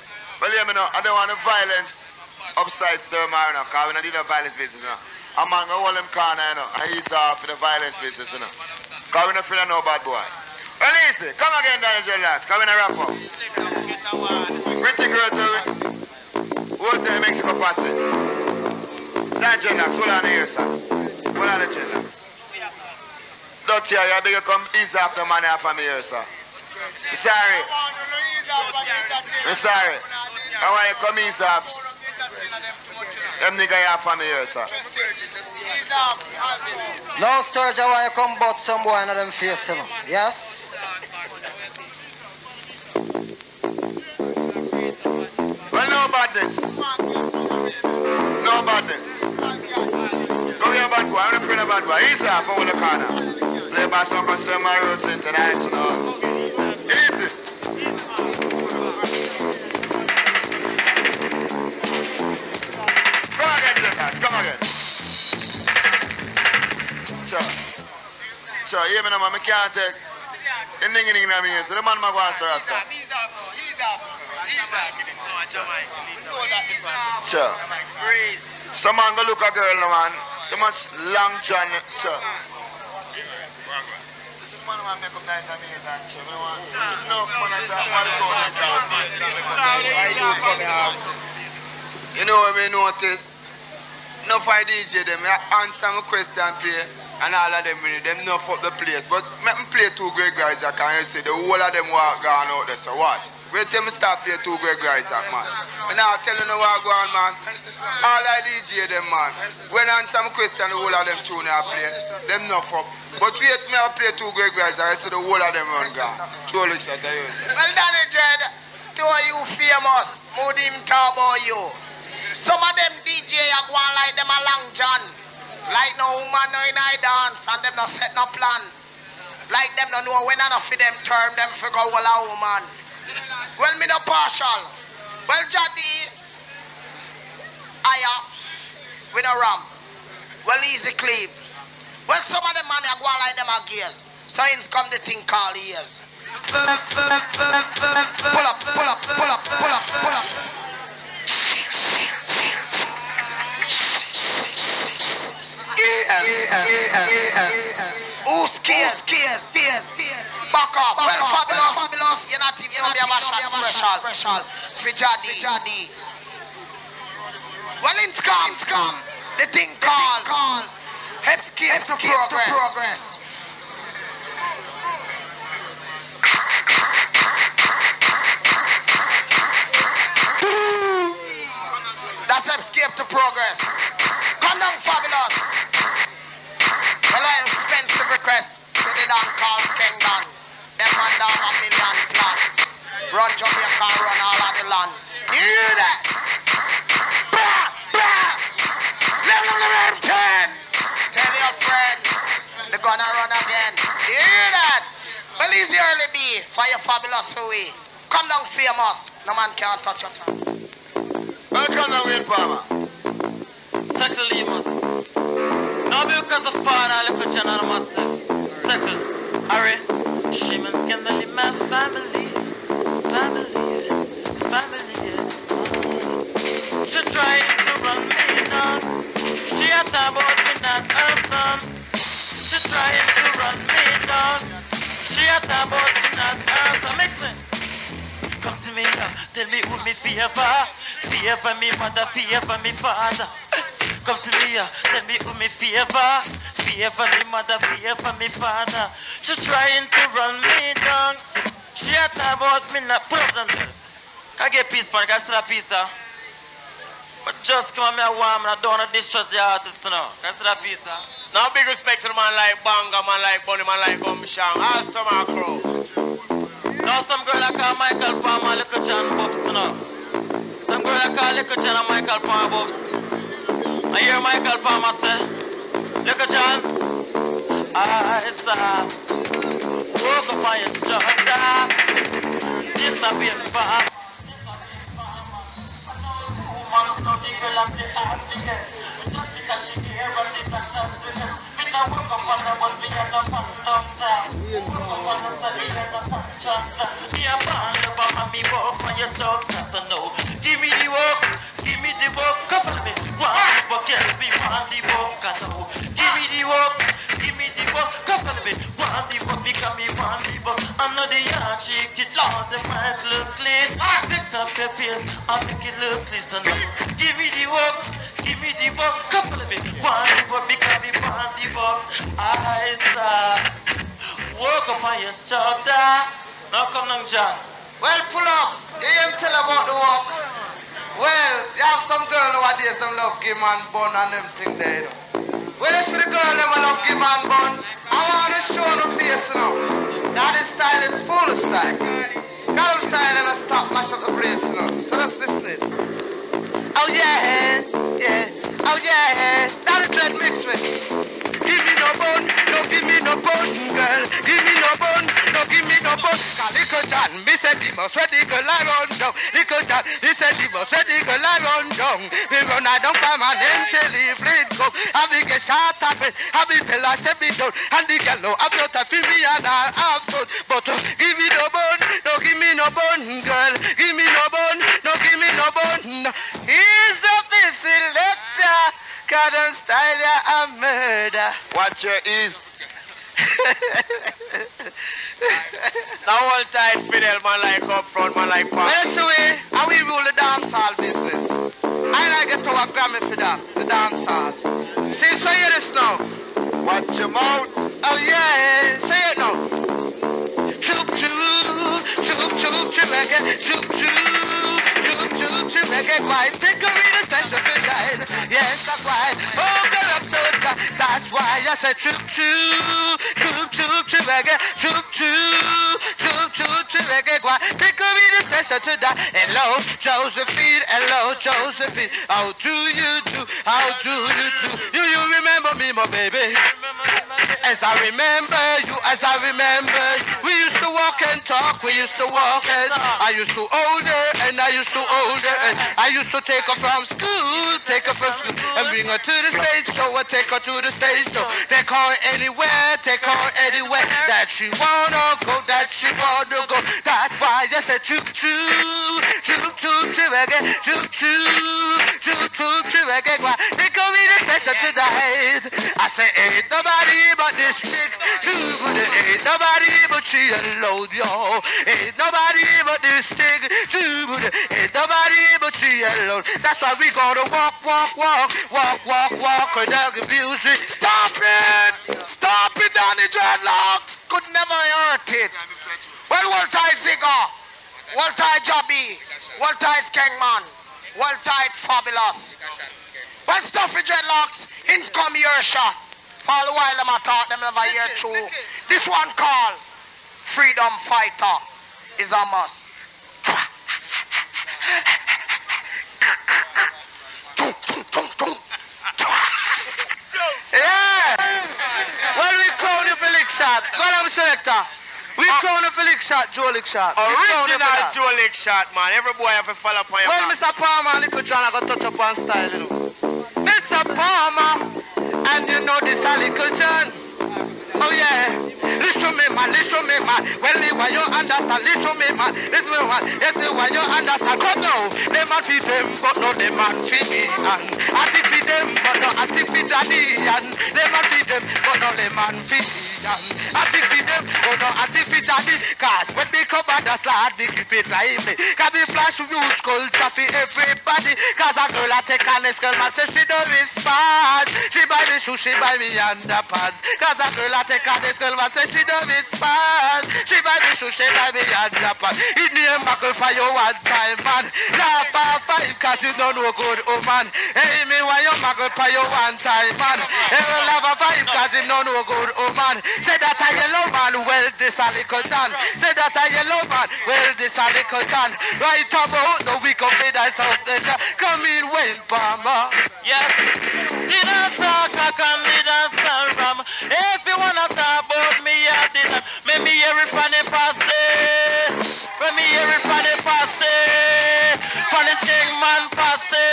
Believe me, no, I don't want the violence upside down, man, no, because we don't do the violence business, you know. A man go hold him corner, you know, and he's off for the violence business, you know. Because we don't feel no bad boy. Well, listen, come again, Daniel come in and wrap up. Pretty girl to it. Who's the Mexico party? Dan Jonas, on here, sir. Hold on, Jonas. Don't you you come ease off the money off of me here, sir. Sorry. I'm sorry. I want you come ease off. Them nigga here for me here, sir. Now, Sturge, I want you come butt some boy in them face, you. Yes? No badness. No badness. Come here, bad boy. I'm not afraid of bad boy. Ease off over the corner. Play bass on customer international. Easy. Come again, Jackass. Come again. Sure. Sure, hear me now, man. I can't take. Ning in my ears. So the man ma go and stir us up. Sure. Some man go look a girl no man. So much long and talk. You? Know what we notice? No for DJ them, I answer my question play and all of them really, them no fuck the place. But make me play two great guys I can you see the whole of them walk gone out there, so watch. Wait till me start play two great guys that man. And now tell you know what go on man. All I DJ them man. When I answer my question the whole of them tune I play, them no fuck. But wait me I play two great guys I see the whole of them run gone. Show look at you. Well, Danny Dread, eh, two of you famous, mood him talk about you. Some of them DJ are going like them a long john. Like no woman no in I dance and them no set no plan. Like them no know when enough of them term them figure well a woman. Well, me no partial. Well, Jaddy, Aya, uh, we no ram. Well, easy cleave. Well, some of them man are going like them a gears. So ins come the thing called ears. Pull up, pull up, pull up, pull up, pull up, pull up. Scares, scares, Back up, well, fabulous, fabulous. Jaddy. Well, come. The thing. Escape to progress. progress. That's escape to progress. To the dance called Kingdom. Them down a million plan. Run Jamaica and run all of the land. You hear that? Blah, blah. Level the red pen. Tell your friend, they're gonna run again. You hear that? It's the Early B for your fabulous way. Come down famous. No man can touch your tongue. Welcome now, Wayne Palmer. Settle you must. No No because of father, look at you and myself. Second, Harry, Shimon Scandal in my family. Family, family, yeah. She trying to run me down. She a talk about not her son. She trying to run me down. She a talk about not her son. Come to me now, tell me who me favor. Favor me mother, favor me father. Come to me, uh, tell me who me favor. Favor me mother, favor me father. She trying to run me down. She a talk about me not problem. Can I get peace, man? Can I still a piece, uh? But just come on, me a warm and I don't want to distrust the artist, you know. Can I still piece, uh? Now big respect to the man like Banga, man like Bunny, man like Gumshang. Ask to my crew. Now some girl I call Michael Palmer, Little John Bubs, you know. Some girl I call Little John and Michael Palmer Bubs. I hear Michael Palmer say, I saw, woke up on the one being a fun time that he has a chance be a bad be walk on your shoulder, disappear fast. Give me the work, give me the work, couple me. One get me, one the work, I know. Give me the work, give me the work, couple me. One the work, become me, one the work. I'm not the yard chick, it lost the price, look clean. Fix up your face, I'll make it look now, give me the work, give me the work, couple me. One the work, become me, one the work. I saw, work up on your shoulder. Now come on, John. Well, pull up. You ain't tell about the walk. Well, you have some girl nowadays them love give man bun and them thing there. You know. Well, if the girl a love give man bun, I want to show them face you know. That is style is full style. Them style and I stop mash up the place you know. So let's listen it. Oh yeah, yeah. Oh yeah, that is dread mix me. Give me no bun, no give me no bun, girl. Give me no bun, no give me no bun. Little John, me he must read the girl bleed go. I be get shot up be tell I say. And the know I'm not a feel me I have fun. But uh, give me no bun, no give me no bun, girl. Give me no bun, no give me no bun. He's the fifth selector. And style a murder. Watch your ears. (laughs) Now all tight Fidel, man like up front, man like Well, back. that's the way how we rule the dancehall business. I like get to a Grammy for that, the dancehall. See, so hear this now. Watch your mouth. Oh yeah, say it now. Choop choop, choop choop reggae, choop choop, choop choop reggae. Why take a real session for guys? Yes, that's why. Oh, get that's why I say choop choop, choop choop choop reggae, choop choop, choop choop choop reggae. Why take a real session to that? Hello, Josephine. Hello, Josephine. How do you do? How do you do? Do you remember me, my baby? As I remember you, as I remember, we talk, we used to walk and I used to hold her and I used to hold her and I used to take her from school, take her from school and bring her to the stage show or take her to the stage show. Take her anywhere, take her anywhere that she wanna go, that she wanna go. That's why I said choo choo, choo choo choo again, choo choo, choo choo choo again. Why they come in the session tonight? I say ain't nobody but this chick too good. Ain't nobody but she alone, Ain't nobody but this too good. Ain't nobody but she alone. That's why we gonna walk, walk, walk, walk, walk, walk without the music. Stop it! Stop it, Danny Dreadlocks! Could never hurt it. Well, what tight Zigger? What tight Jobby? What tight Kangman? What tight Fabulous? Well, stuffy dreadlocks, hints come your shot. For a while them I thought them never hear true. This one called Freedom Fighter is a must. Yeah! Well, we crown you for lick shot. Go on, selector. We crown you for lick shot, Joe Lickshot. We crown you for Original. Joe Lickshot, man. Every boy have to follow up on your Well, back. Mr. Palmer, Little John, I got touch up on style, you know. Mr. Palmer, And you know this a little John. Oh yeah. Listen me man, listen me man. Well, me why you understand? Listen me man, listen me man. Me why you understand? Cause now, they man feed them, but no they man feed me. And I think feed them, but no I think feed daddy. And they man feed them, but no they man feed me. And I think feed them, but no I think feed daddy. When they come out the slide, they keep it lively. Cause they flash huge culture for everybody. Cause a girl I take on this girl, she don't respond. She buy the shoe, she buy me underpants. Cause a girl take on this girl, man say she don't respond. She buy the shoe, she buy me underpants. It name buckle for you one time, man. Now for five, cause you don't know good woman. Hey, me why you buckle for you one time, man. Hey, will have five, cause you don't know good woman. Say that a Yellowman, well, this a little done. Say that a Yellowman, well, this a little done. Right about the week of the dance of the Come in, Wayne Palmer. Yes. Did I talk, I come, did I sell Make me hear it from the passe. Let me hear it from the passe. From the king man passe.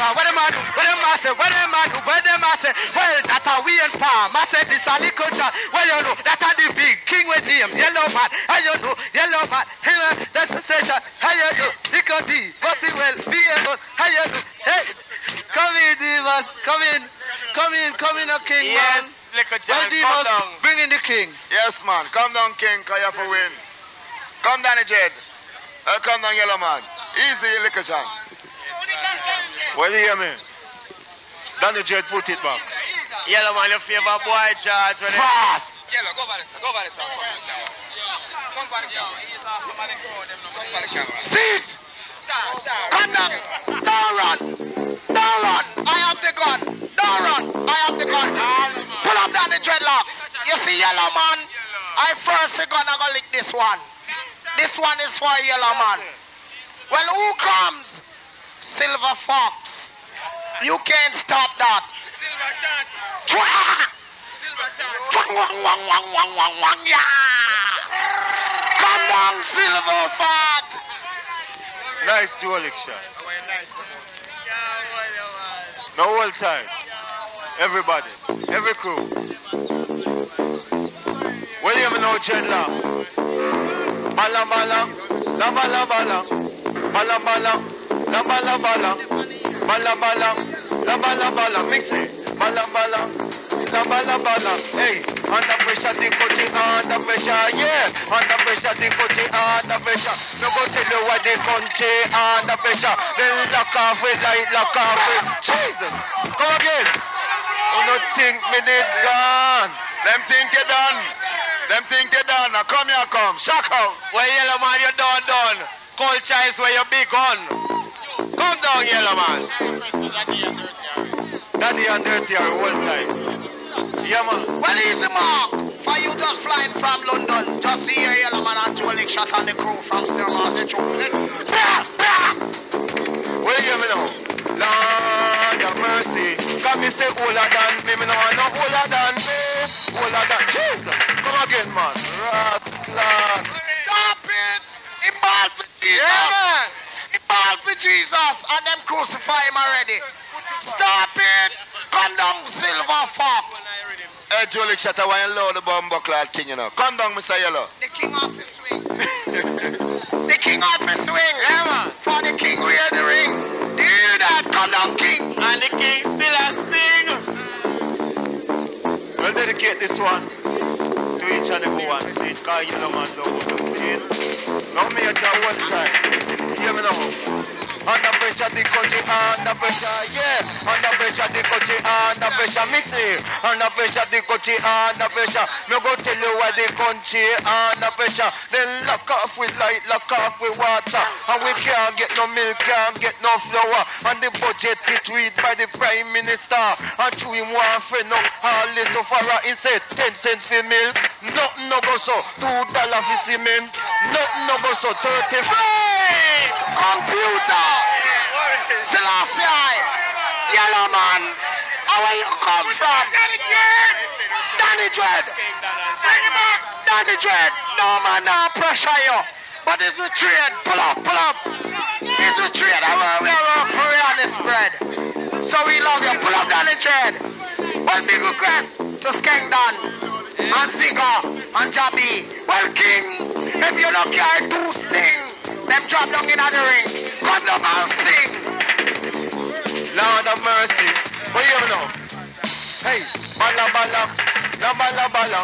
Uh, what am I do? What am I say? What am I do? What am I say? Well, that a we and farm. I said this a little child. Well, you know, that a the big king with him. Yellowman. How you know? Yellowman. Man, that's the station. How you do? He could be. But he will be able. How you do? Hey, come in, demon. Come in. Come in. Come in, a king, Yes, man. Little Well, John, come down. bring in the king. Yes, man. Come down, King, cause you have to win. Come down, Jed. Uh, come down, Yellowman. Easy, little John. Well, you hear me? Danny Jed put it back. Yellowman, your favorite boy, George. When Fast. Yellow, go over there. Go over there, sir. Come for the camera. Ease off some of the crowd, them now. Come for the camera. Cease. Down. Don't run. Don't run. I have the gun. Don't run. I have the gun. Pull up down the dreadlocks. You see Yellowman? I first gonna go lick this one. This one is for Yellowman. Well, who comes? Silver Fox. You can't stop that. Silver shot. Chwa! Silver shot. Chwang, wang, wang, wang, wang, wang, wang, yeah! Come down, Silver Fox. Nice dueling shot. No whole time. Everybody. Every crew. William no dreadlock. Bala bala. La bala bala. Bala bala. La bala bala. Bala bala. La bala bala. Mix it. Bala bala. La bala bala. Hey. Under pressure, for the coaching under pressure, yeah. Under pressure, the coaching under pressure. No go tell you what the country under pressure. Then lock off it like lock off it. Jesus. Come again. You don't think me did gone. Them think you done. Them think you done. Now come here, come. Shock out. Well, Yellowman, you done done. Culture is where you big gun. Come down, Yellowman. Daddy and dirty are whole time. Yeah, man. Well, easy mark. For you just flying from London, just see a Yellowman and Joe Lickshot on the crew from the Chocolate. Well, you hear me now? Lord have mercy. Cause me say older than me, me no want no older than me. Older than Jesus. Come again, man. Rascal. Stop it! He ball for Jesus. Yeah, man. He ball for Jesus and them crucify him already. Stop it! Come down, Silver Fox. Hey, Jolie Shatter, why you load the bomb buckler king, you know? Come down, Mr. Yellow. The king of the swing. the king of the swing. Yeah, man. For the king we are the ring. Do you hear that? Come down, king. And the king still a sing. We'll dedicate this one to each and every one. See it, cause Yellowman don't want to see it. Now me at that one time. Hear me now. Under pressure, the country under pressure, yeah. Under pressure, the country under pressure. Mix it. Under pressure, the country under pressure. Me go tell you why the country under pressure. Then lock off with light, lock off with water. And we can't get no milk, can't get no flour. And the budget is read by the prime minister. And to him one friend no all this so far he said 10 cents for milk. Nothing no go so. Two dollar for cement. Nothing no go so. 30 Computer! Selassie! Yellowman! Where you come from? Danny Dread! Danny Dread! Bring him back! Danny Dread! No man, no pressure you. But it's the trade. Pull up, pull up. It's the trade. I will, we will pray on this bread. So we love you. Pull up Danny Dread. Well, big request to Skengdan and Zigga and Jabby. Well, King, if you don't carry two sting, them drop down in the ring. God love and sing. Lord of mercy. What you hear now? Hey, bala bala, la bala bala,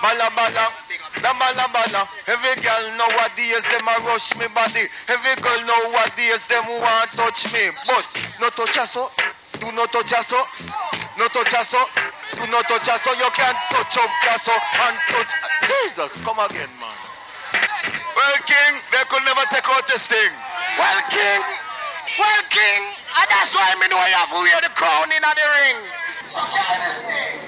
bala bala, la bala bala. Every girl nowadays them a rush me body. Every girl nowadays them want touch me, but no touch us so. Do not touch us so. No touch us so. Do not touch us so. You can't touch up us so and touch. Jesus, come again, man. Well, King, they could never take out this thing. Well, King, well, King, and that's why me know you have to wear the crown in the ring. So carry this thing.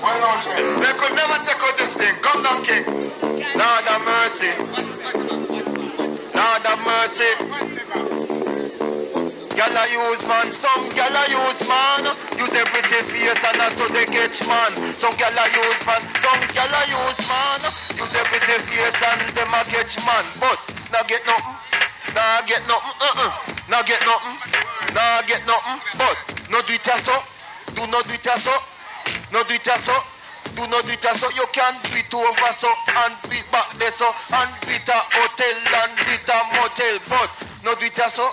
Well, no, They could never take out this thing. Come down, King. Lord of mercy. Lord of mercy. Gyal a use man, some gyal a use man. Use every day face and that's so they catch man. Some gyal a use man, some gyal use man. Use every day face and them a catch man. But now get nothing, now get nothing, uh-uh. Now get nothing, now get nothing. But no do it so, do not do it so, no do it so. Do not do it so, you can't do it over so, and beat back there so, and beat a hotel and beat a motel, but no do it so,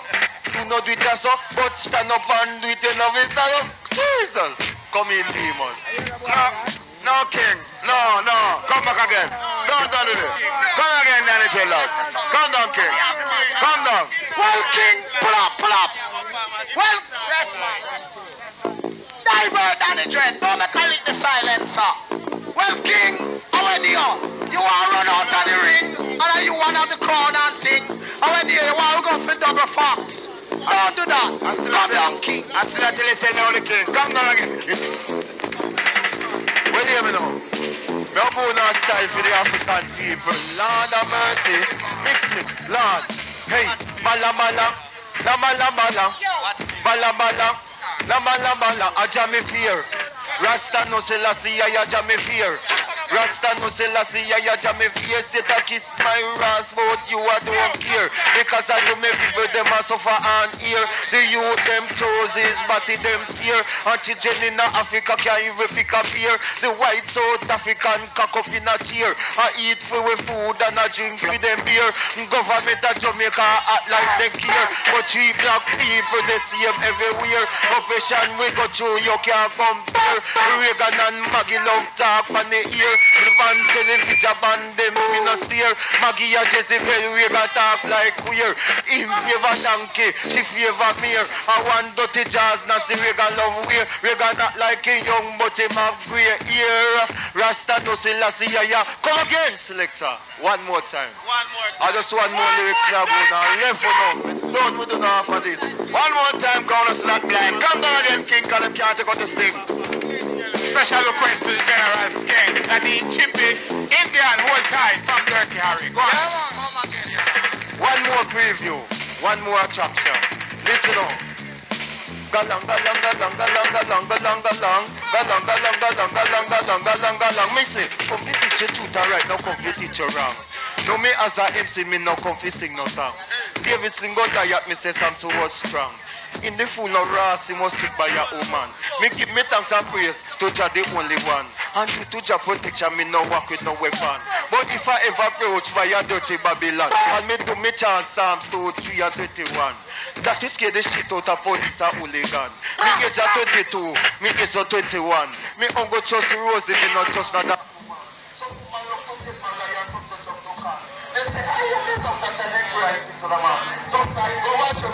do not do it so, but stand up and do it in a stand up. Jesus, come in demons. No, no, King. No, no. Come back again. Don't, do this. Come again, Danny Taylor. Come down, King. Come down. Well, King, pull up, pull up. Well, Diver Danny Dread, don't make a lick the silencer. Well, King, how are you? You to run out of the ring, and you want to have the crown and thing. How are you? Want to go for double fox. Don't do that. Come down, King. I still until you say no, the King. Come down again. Well, hear me now. Me a style for the African people. Lord of mercy, mix me, Lord. Hey, mala mala, la mala mala, mala mala, la mala mala. Aja me fear. Rasta no se la siya ya ja me fear. Rasta no se la siya ya me fear. Sit a kiss my ras, but you a don't care. Because I do me people them a suffer and ear. The youth them chooses, body them fear. Children in Africa can't even pick up here. The white South African cock up in a chair. I eat for we food and I drink with them beer. Government of Jamaica act like they care. But cheap black people they see them everywhere. Profession we go through, you can't compare. Reagan and Maggie love talk on the ear. Van television band them in a steer. Maggie and Jezebel Reagan talk like queer. Him favor donkey, she favor mere. I want dirty jazz, Nancy Reagan love wear. Reagan not like a young but him have grey ear. Rasta no see la see ya ya. Come again, selector. One more time. One more I just want more lyrics now go now. Left for now. Don't we do now for this. One more time, Corner Slot Blind. Come down again, King, because them can't take out this thing. Special request to the General Skeng that the chippy Indian hold tight from Dirty Harry. Go on. One more preview. One more attraction. Listen up. Galang galang galang galang galang galang galang galang galang galang galang galang galang galang Me say, come fi teach you truth and right now come fi teach you wrong. No me as a MC me no come fi sing no song. David Sling go die at me say Samson was strong. In the full of wrath, he must by your woman. Me give me thanks and praise to Jah the only one. And due to Jah protection, me no walk with no weapon. But if I ever approach via dirty Babylon, and me do me chant Psalms 2, 3 and 21. That is scare the shit out of police and hooligan. Me age at 22, me age at 21. Me ungo trust Rosie, me not trust none Sometimes go watch your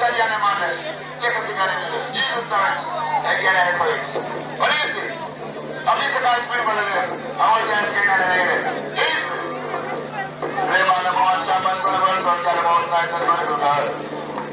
very animated. Stickers again. Jesus starts again and equates. What is it? अभी से काज में बने हैं, हमारे cans के करने हैं, इस रे मानव अच्छा बन बन बन बन कर बहुत नाइस बन बन बन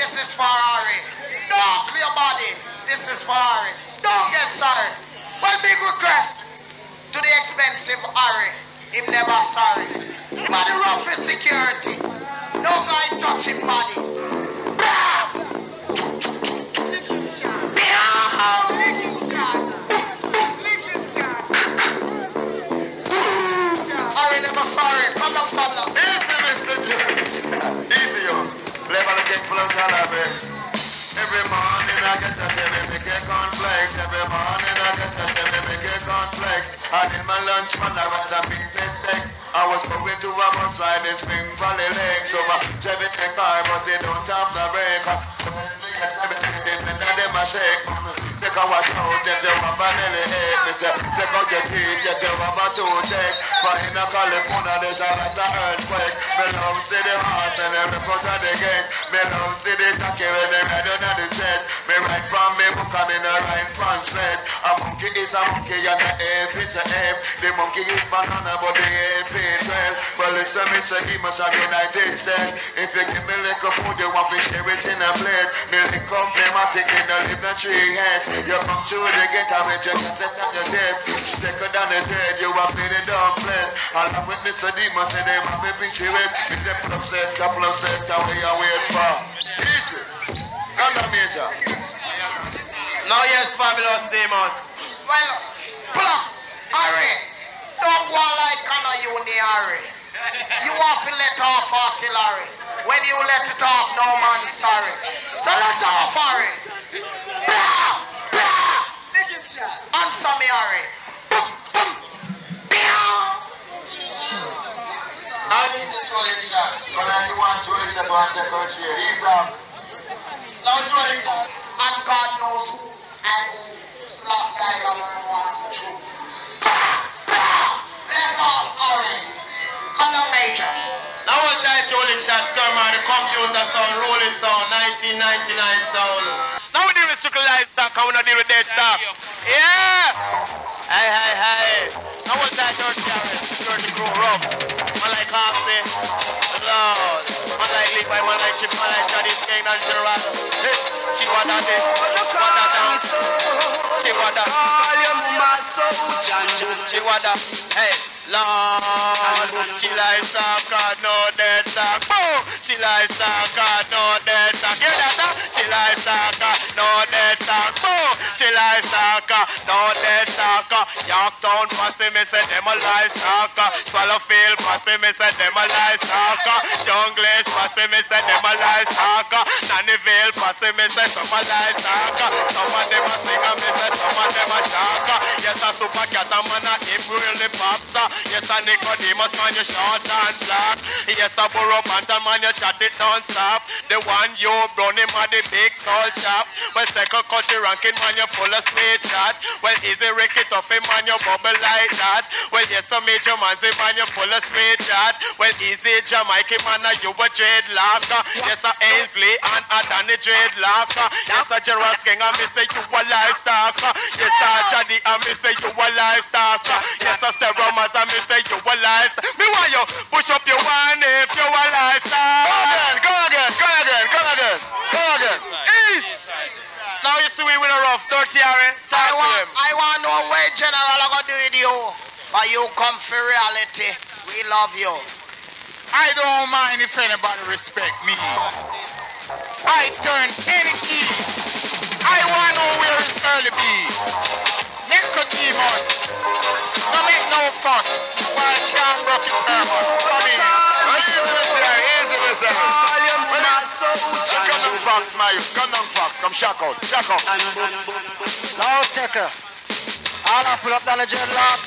This is for Ari. Don't clear body. This is for Ari. Don't get sorry. One big request to the expensive Ari. Him never sorry. Are the roughest security. No guy touch his body. Sorry. Come on, Full of. Every morning I get see me make a cornflakes. Every morning I get see me make a cornflakes. And in my lunch man I was a of. I was going to a bus ride in Spring Valley Lake. So I drive in car but they don't have the brake. And them a shake. Take a wash out, get your mama belly. Me say, take out your teeth, get your mama toothache. But in a California, there's a lot of earthquake. Me love see the and every foot of the gate. Me love see the tacky when they ride on the set. Me write from me book and me no write from straight. A monkey is a monkey and a ape is a ape. The monkey is banana but the ape is well. Well, listen, he must have United States. If you give me little food, you want to share it in a plate. Me lick up I think in a live tree head. You come to the gate and with your cassette on your tape. Stick it down the head, you want me the dumb place. And I'm with Mr. Demon, say they want me picture it. Me say pull up set, couple of set, how we are wait for. Easy. Come down, Major. Now yes, fabulous Demus. Well, pull up. Ari. Don't go like Connor Uni, Ari. You have to let off artillery. When you let it off, no man sorry. So let off, Ari. Blah, blah. Answer me, Ari. Boom, boom. Meow. I need the trolling shot. Come on, you want trolling shot on the country. He's up. Now. And God knows who and who slap guy number one to shoot. Blah, blah. Let. Come on, Major. Now was that rolling shot, Sturman, the computer sound, rolling sound, 1999 sound. Now we deal with strictly livestock, we not deal with dead stock. Yeah! Hey, hey, hey. Now was that your carrot, dirty crew rough. Man like Coffee, Lord. Man like Levi, man like Chip, man like Johnny King and General. Hey, she want that day. Want that. She want that. She want that. Hey. Lord, she like soccer, no dead sock. Boom! She like soccer, no dead sock. Hear that? Huh? She like soccer, no dead sock. Boom! She like soccer, no dead sock. Yorktown posse, me say them a like soccer. Swallowfield posse, me say them a like soccer. Junglish posse, me say them a like soccer. Nannyville posse, me say some a like soccer. Some of them a sing and me say some of them a sharker. Yes, a Super Cat a man a him really pop star. Yes, a Nicodemus man you short and black. Yes, a Burro Banton man you chat it non-stop. The one you run him at the big tall shop. Well, second country ranking man you full of sweet chat. Well, easy Ricky Tuffy man you bubble like that. Well, yes, a major man say man you full of sweet chat. Well, easy Jamaican man you a dreadlock. Yes, a Ainsley and a Danny dreadlock. Yes, a Gerard King me say you a livestock. Yes, a Jaddy me say you a livestock. Yes, a Stur Mars and me say you a livestock. Me want you push up your one if you a livestock. Go again, go again, go again, go again, go again. East. Now you see we with a rough, dirty Aaron. I want. I want know where General I'm gonna do with you. But you come for reality. We love you. I don't mind if anybody respect me. I turn any key. I want to know where it's Early B. Nicodemus. No make no fuss. Why can't rock it Youth. Come on, Fox. Come shock out. Shock out. Now, Taker. All I pull up down the dreadlock.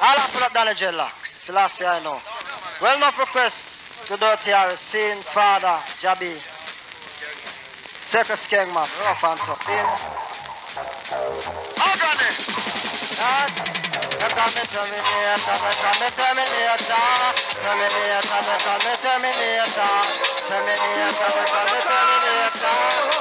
I pull up down the dreadlock. Selassie, I know. Well enough request to Dirty Harris, Sin Father, Jabi. Circus King, man, rough and tough. Sin. Agony. Yes. They call me Terminator, they call me Terminator. Terminator, they call me Terminator. Terminator, they call me Terminator. Terminator, they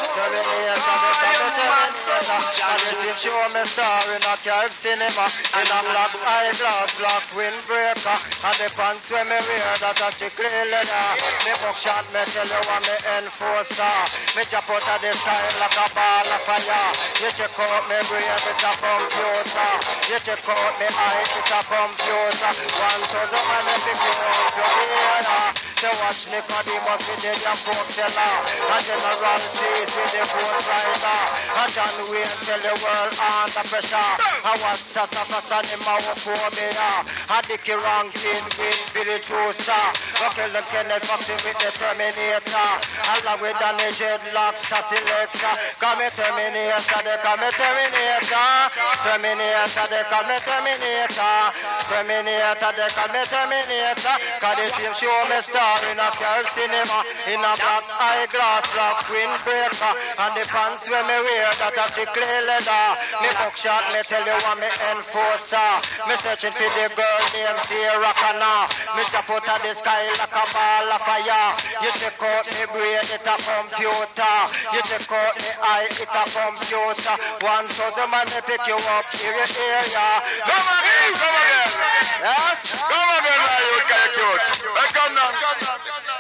And this is show me star in a curved cinema. In a black eyeglass, black windbreaker. And the pants when me wear that a strictly leather. Me buckshot, me tell you what me enforcer. Me chop out of the style like a ball of fire. You check out me brain, it's a computer. You check out me eyes, it's a computer. One thousand man, me you to here. To watch Nicodemus with the young folk seller. A general with the boat rider. A John Wayne tell the world under pressure. I was just a person in my phobia. A Dickie Rankin for the juicer. Kill them Kenneth Foxy with the Terminator. Along with Danny Dreadlock, Sassy Lecter. Call me Terminator, they call me Terminator. Terminator, they call me Terminator. Terminator, they call me Terminator. Cause the same show me star in a curved cinema. In a black eyeglass, black windbreaker. And the pants when me wear that a strictly leather. Me buckshot, me tell you what me enforcer. Me searching for the girl named Sarah Connor. Me jump out of the sky like a ball of fire. You check out me brain, it a computer. You check out me eye, it a computer. One thousand man they pick you up, here you hear ya. Come again, come again. Yes? Come again, my youth, get cute. Come now.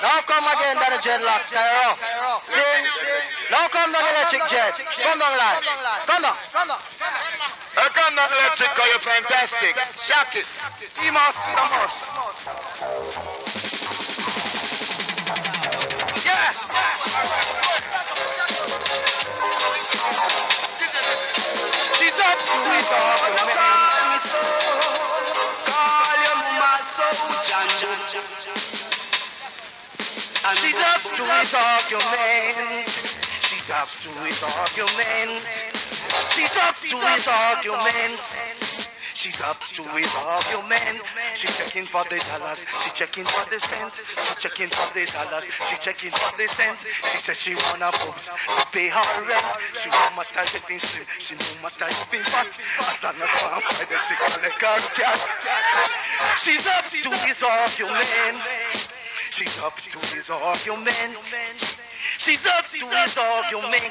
Now come again, Danny Dreadlock, Skyro. Sing. Now come down Electric Dread. Come down live. Come down. Come down. Hey, come now, electric, cause you're fantastic. Shock it. Emos, Emos. Yeah. She's up to it She's up to his argument. She's up to his argument. She's up to his argument. She's up to his argument. She's checking for the dollars. She checking for the cent. She checking for the dollars. She checking for the cent. She says she wanna boobs to pay her rent. She no matter getting slim. She no matter getting fat. As long as I'm she collect her cash. She's up to his argument. She's up to his argument. She's up to his argument.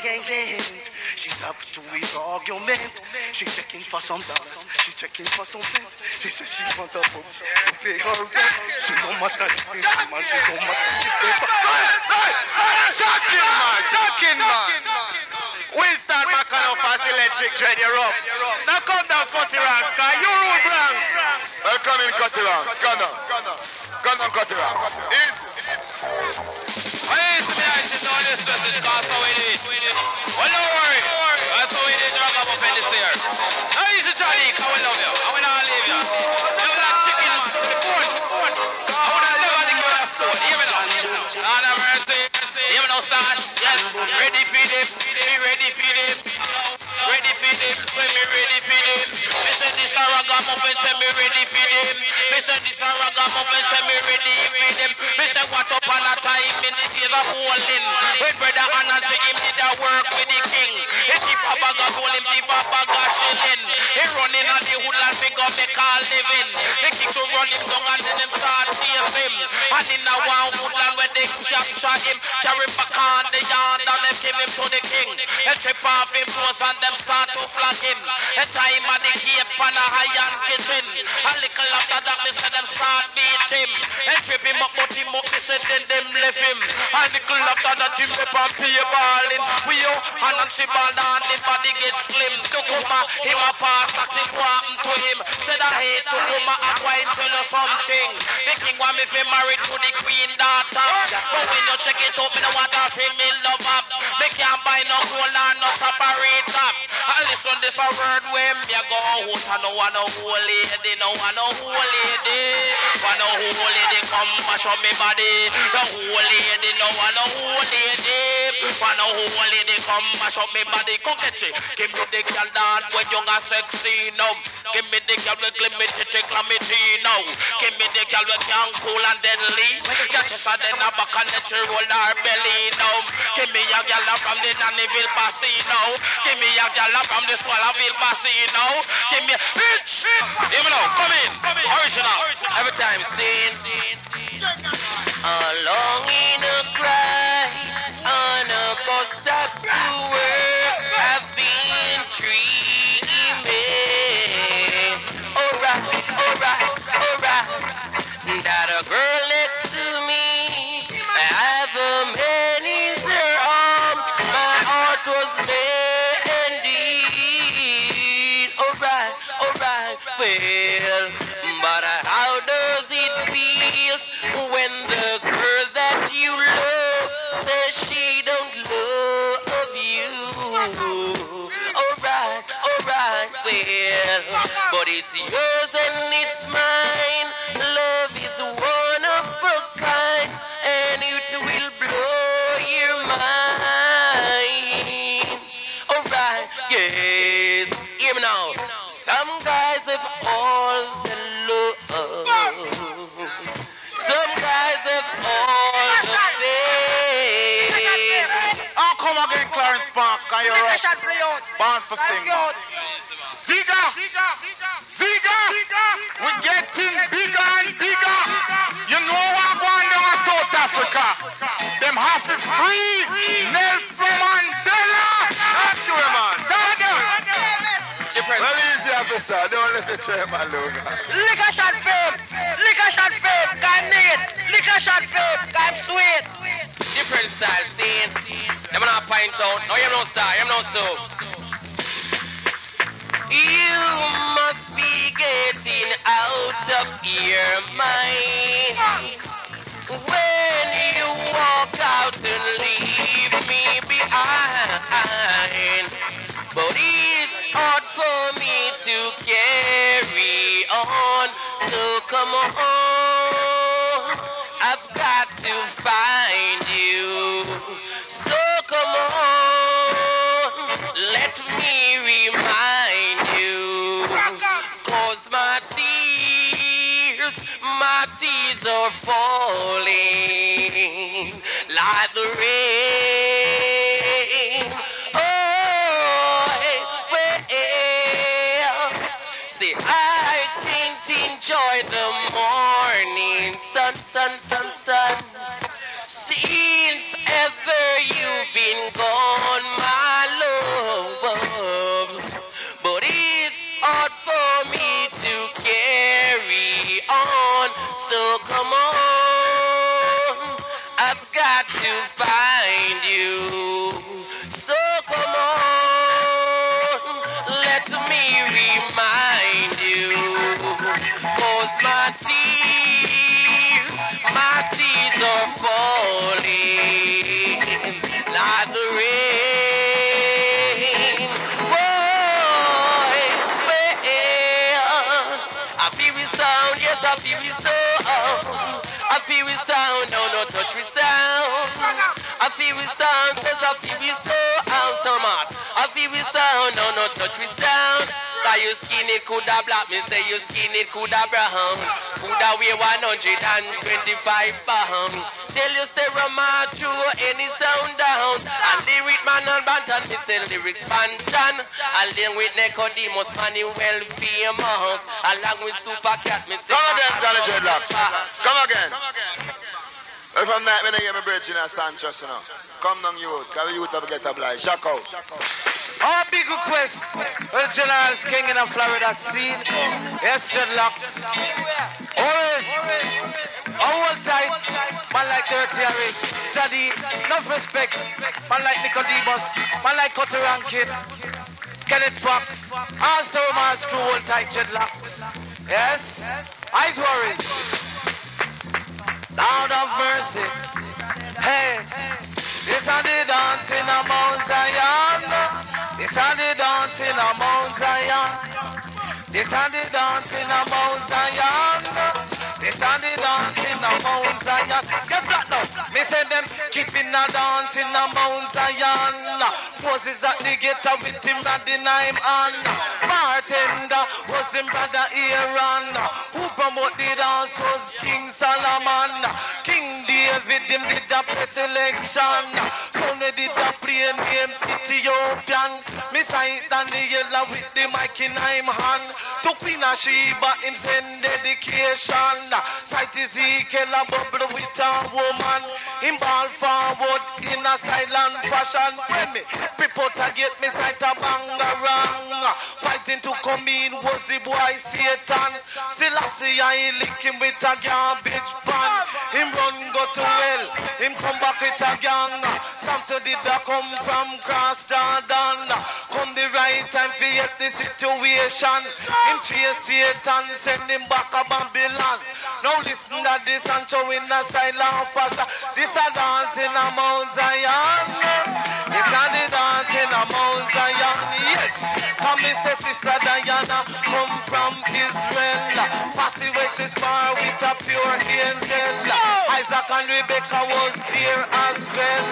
She's up to his argument. She's checking for some dollars. She's checking for some cents. She says she want a boobs to pay her rent. She no matter the things, man. She no matter the things. Hey, hey, shocking, man. Shocking, man. Winston McConnell fast electric dread you up. Now come down, Cutty Ranks, guy. You rule Bronx. Welcome in, Cutty Ranks. Come Come down, Cutty Ranks. Hey, to me, I should know this just is cause how it is. Well, don't worry. That's how it is, drag up up in this here. Now, you should try to I will love you. I will not leave you. Never that chicken, man. The phone. I would have never think you that phone. Hear me now. Lord have mercy. Hear me now, son. Yes. Ready for this. Be ready for this. Ready them, say me ready for them. Say this a ragamuffin, say me ready for them. Me say this a ragamuffin, say me ready for them. Me say what up on a time in the days of holding. When brother Anna say him did a work with the king. He keep a bag of gold, him keep a bag of shilling. He running on the woodland, pick up the living. The kicks will run him down and then them start chase him. And in a one woodland where they capture him, carry back on the yard and them give him to the king. They trip off him clothes and them start to flag him. A time at the cape and a iron kitchen. A little after that, me say them start beat him. And trip him up, but him up, me say then them left him. A little after that, him up and pay balling. We yo, and on she ball down, the body get slim. Come a, him a pass, that's it what to him. Said I hate to come a, and why tell you something. The king want me fi married to the queen daughter. But when you check it up, me no want to see me love up. Me can't buy no gold and no separator. I listen this a word when me a go out, I no want no old lady, no want no old lady. Want no old lady come mash up me body. No old lady, no want no old lady. Want no old lady come mash up me body. Coquetry, give me the girl that when young and sexy now. Give me the girl with glimity, calamity now. Give me the girl with young, cool and deadly. Just a sudden a back and let you roll her belly now. Give me a girl from the Nannyville Casino. Give me a girl from the Swallowville Casino. Give me bitch. Hear me now, come in. Original. Every time seen. Along in a cry Alright, alright, well, but it's yours and it's mine. Can you rock? Born for sing. Ziga! Ziga! We're getting bigger and bigger. You know what going on in South Africa? Them have to free Nelson Mandela. Talk to him, man. Tell them. Well, easy, officer. Don't let the chairman look. Liquor shot fame. Liquor shot fame. I'm neat. Liquor shot fame. I'm sweet. Different style, scene. Them not pint out. No, you no star, you no soup. You must be getting out of your mind when you walk out and leave me behind. But it's hard for me to carry on. So come on, I've got to find like the rain. Oh, well, see, I can't enjoy the morning sun, sun, sun, sun. Since ever you've been gone, my sound, no, no touch me sound. I feel it sound, yes, I feel it sound, Thomas. I feel it sound, no, no touch me sound. Cause your skin it coulda black, me say your skin it coulda brown. Coulda weigh 125 pounds. Tell you say Rama through any sound down. And lyric man and bantan, me say lyrics bantan. And then with Nicodemus, man, he well famous. Along with Super Cat, me say. Come again, Johnny Dreadlocks. Come again. If I'm not, I get my bridge in a Sanchez, you know. Come down, youth. Because youth have get obliged. Jack out. Our big request, the General's King in Florida scene. Yes, dreadlocks. Always. Hold tight. Man like Dirty Harry. Zaddy. Enough respect. Man like Nicodemus. Man like Cutty Rankin. Kenneth Fox. Also Mars crew. Hold tight, dreadlocks. Yes? Eyes worried. Lord of mercy. Hey. This are the dance in the Mount Zion. This are the dancing of Mount Zion. This are the dancing of Mount Zion. This are the dancing of Mount Zion. Get now. Me say them keeping a dancing of Mount Zion. Moses at the gate with him at the name on. Bartender was him brother Aaron. Who promote the dance was King Solomon. King David him did the selection. Son did the play name Ethiopian. Me sight and the yellow with the mic in him hand. To Queen Sheba him send dedication. Sight Ezekiel a bubble with a woman. Him ball forward in a silent fashion. When me people target me sight a bangarang. Fighting to come in was the boy Satan. Selassie I lick him with a garbage pan. Him run go to hell. Him come back with a gang. Samson did a come from cross Jordan. Come the right time to get the situation. Him chase Satan, send him back a Babylon. Now listen to this and show in a silent fashion. This a dance in a Mount Zion. This a the dance a Mount Zion. Yes. Come me say Sister Diana come from Israel. Passy where she's far with a pure angel. Isaac and Rebecca was there as well.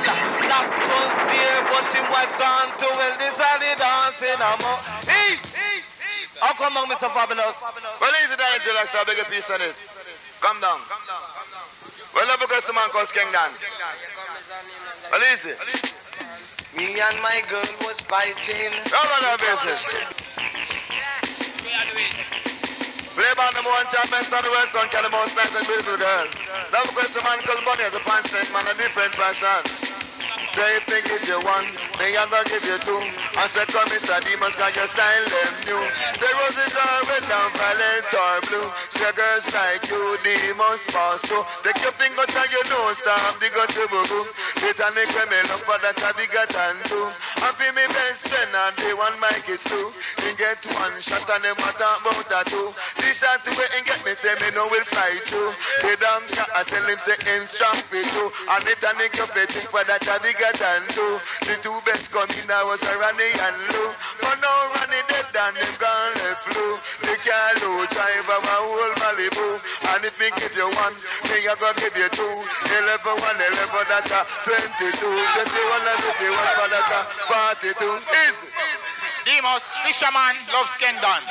Lot was there, but his wife gone to well. This a the dance in a Mount. East. How come on, Mr. Fabulous? Well, easy down, Angel, I big a piece on this. Come down. Well, look at the man called King Dan. Well, easy. Me and my girl was fighting. Come on, our business. Play by number one champ, best on the West Front, can the most nice and beautiful girl. Love quest the man called Bunny as a punch man, a different fashion. Say if they give you one, they I'm gonna give you two. I said, come Mr. Demons, cause your style them new. The roses are red and violet or blue. Say girls like you, demons pass through. Take your finger to your nose, stop the go to boo It and make me love for that I big got and do. I feel me best friend and they one mic is two. You get one shot and them matter about that too. This shot to wait and get me, say me no will fight you. They damn shot, I tell him say him strong for you. And it and make you think for that I big got and do. The two best come in, I was a Ronnie and Lou. But now Ronnie dead and them gone left flu. The car low drive of my whole Malibu. And if me give you one, me I go give you two. Eleven one, eleven that's a twenty-two. Twenty-one and fifty-one for that's a forty-two. Easy. Demos, fisherman, loves Kingdom.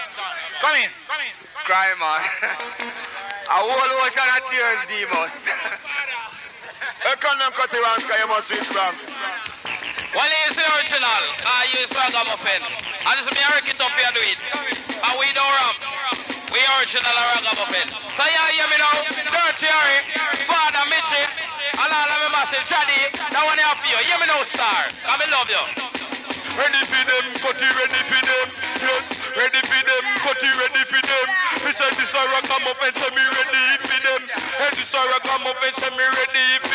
Come in. Come in. Cry, man. (laughs) A whole ocean of tears, Demos. (laughs) Cause you must reach Bronx. Well, it's the original. I. And this is me, I it up here, do it. And we don't rap. We original ragamuffin. So yeah, hear me now. Dirty Harry, Father and all of my massive. That one here for you. Hear me now, star. I love you. Ready for them, cut it ready for them. Yes, ready for them, cut ready for them. Say this a rock and say me ready for them. Hey, this a rock and say me ready for them.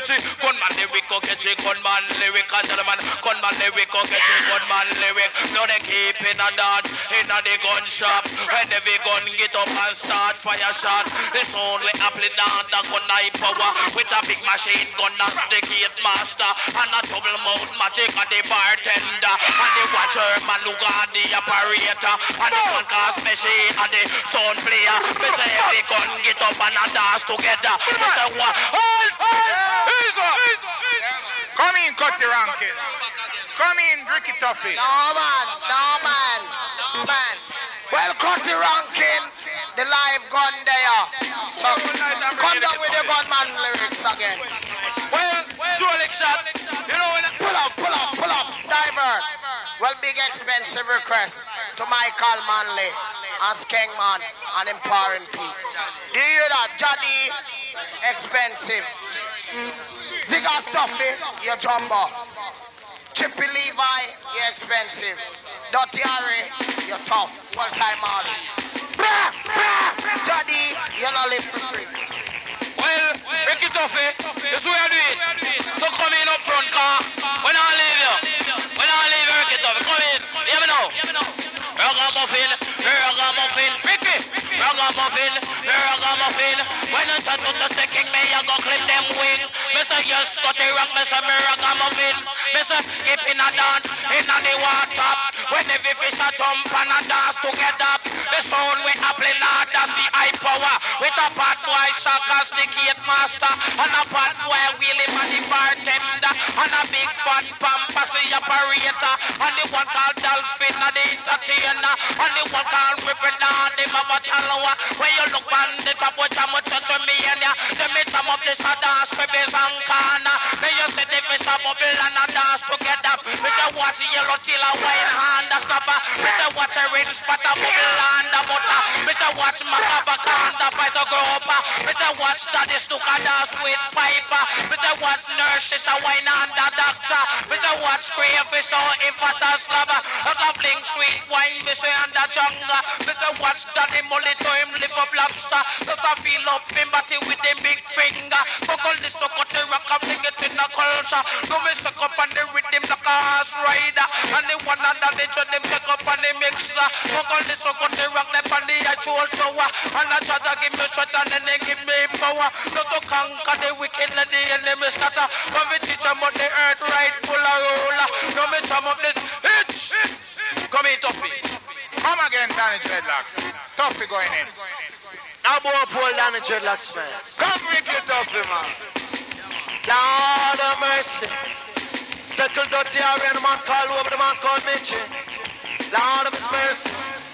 Catch it, gunman lyric, oh, catch it, gunman lyric, and gentlemen, gunman lyric, oh, catch it, gunman lyric. Now they keep in a dance, in a the gun shop. When every gun get up and start fire shot, the sound we apply down the gun high power with a big machine gun and stick it master and a double mouth magic and the bartender and the watcher man who got the operator and the one cast machine and the sound player. Me say every gun get up and a dance together. Me say what? Hold, ease up. Come in, Cutty Rankin. Come in, Ricky Tuffy. No man, no man, no man. Well, Cutty Rankin, the live gun there. So come down with the gunman lyrics again. Well, Joe Lickshot. You know when Pull up, pull up, pull up, diver. Well, big expensive request to Michael Manley and Skengman and Empowering Pete. Do you hear that? Jaddy, expensive. Zigga Stuffy, your jumbo. Chippy Levi, you're expensive. Dirty Harry, you're tough. Well time brah. Jaddy, you're not live for free. Well, Ricky Tuffy, eh? this way I do it. So come in up front, car. When I leave you, when I leave you, Ricky Tuffy, come in. Hear me now. Ragamuffin, ragamuffin, Ricky, ragamuffin. I start to the king, me I go clip them wing. Me say yes, the rock, me say me ragamuffin. Me say keep in a dance, in a the water. When every fish a jump and a dance together. The sound we apply Lord, that's the high power. With a bad boy, suckers, the gate master. And a bad boy, wheelie man, the bartender. And a big fat pampas, the operator. And the one called Dolphin, and the entertainer. And the one called Rippin' down, the mama chalowa. When you look on the top, which I'm a touch this a dance, babies and corner. Then you see the fish a bubble and a dance together. With the watch yellow till a wine hand a stopper. The watch a ring spot a bubble a butter. The watch Macaba and the fight a. With the watch daddy stuck a dance with piper. The watch nurse is a wine a doctor. The watch crayfish so if a tas lover. A fling sweet wine and a jungle. The watch daddy mullet to him live up lobster. A feel up him body with him big finger. Buckle this so cut the rock and bring it in the culture. No me suck up on the rhythm like a horse rider. And the one under the tree them pick up on the mixer. Buckle this so cut the rock them on the actual tower. And I try to give me shot and then they give me power. Not to conquer the wicked and the enemy scatter. But me teach them on the earth right full of roller. No me chum up this hitch. Come in, Tuffy. Come again, Danny Dreadlocks. Tuffy going in. Now boy Paul down the dreadlocks man. Come bring it Tuffy, man. Lord of mercy. Settle dirty area, the man call over the man called Mitchie. Lord of his.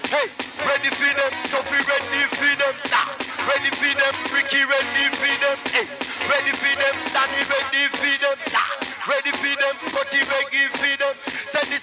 Hey, ready for them, Tuffy ready for them. Nah. Ready for them, Ricky ready for them. Hey, ready for them, Danny ready for them. Nah. Ready for them, Cutty ready for them.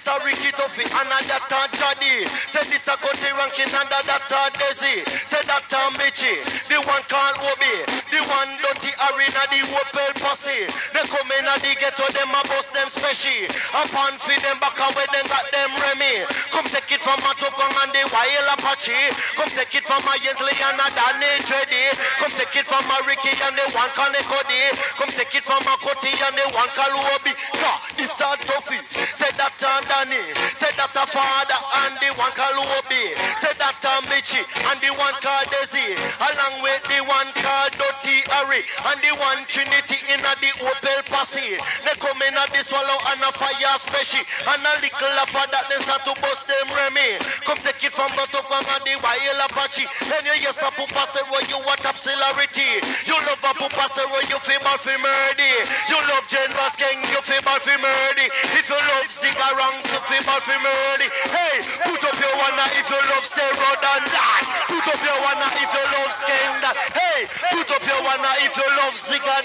A Ricky Tuffy and a that Jody. Send this a Cutty Rankin and a that Desi. Send that a Mitchie, the one called Obi. The one dirty arena, the Opel posse. They come in and they get to them a bust them special. Upon feed them back away, then got them Remy. Come take it from a Tupang and the Wild Apache. Come take it from a Yensley and a Danny Dreddy. Come take it from a Ricky and the one called Cody. Come take it from a Cutty and the one called Obi. Nah, this a Tuffy. Say that a Danny. Say that a father and the one called Obi. Say that a Michi and the one called Desi. Along with the one called Dirty Harry and the one Trinity in the Opel posse. They come in a the swallow and a fire special. And a little of that they start to bust them Remy. Come take it from Botofang and the Wild Apache. Then you yes a pupa say where you want top celerity. You love a pupa say where you feel bad for murder. You love Generous King, you feel bad for murder. If you love cigarangs, you feel bad for murder. Hey, put up your one if you love steroid and that. Put up your one if you love skin. Hey, put up your one if you love cigar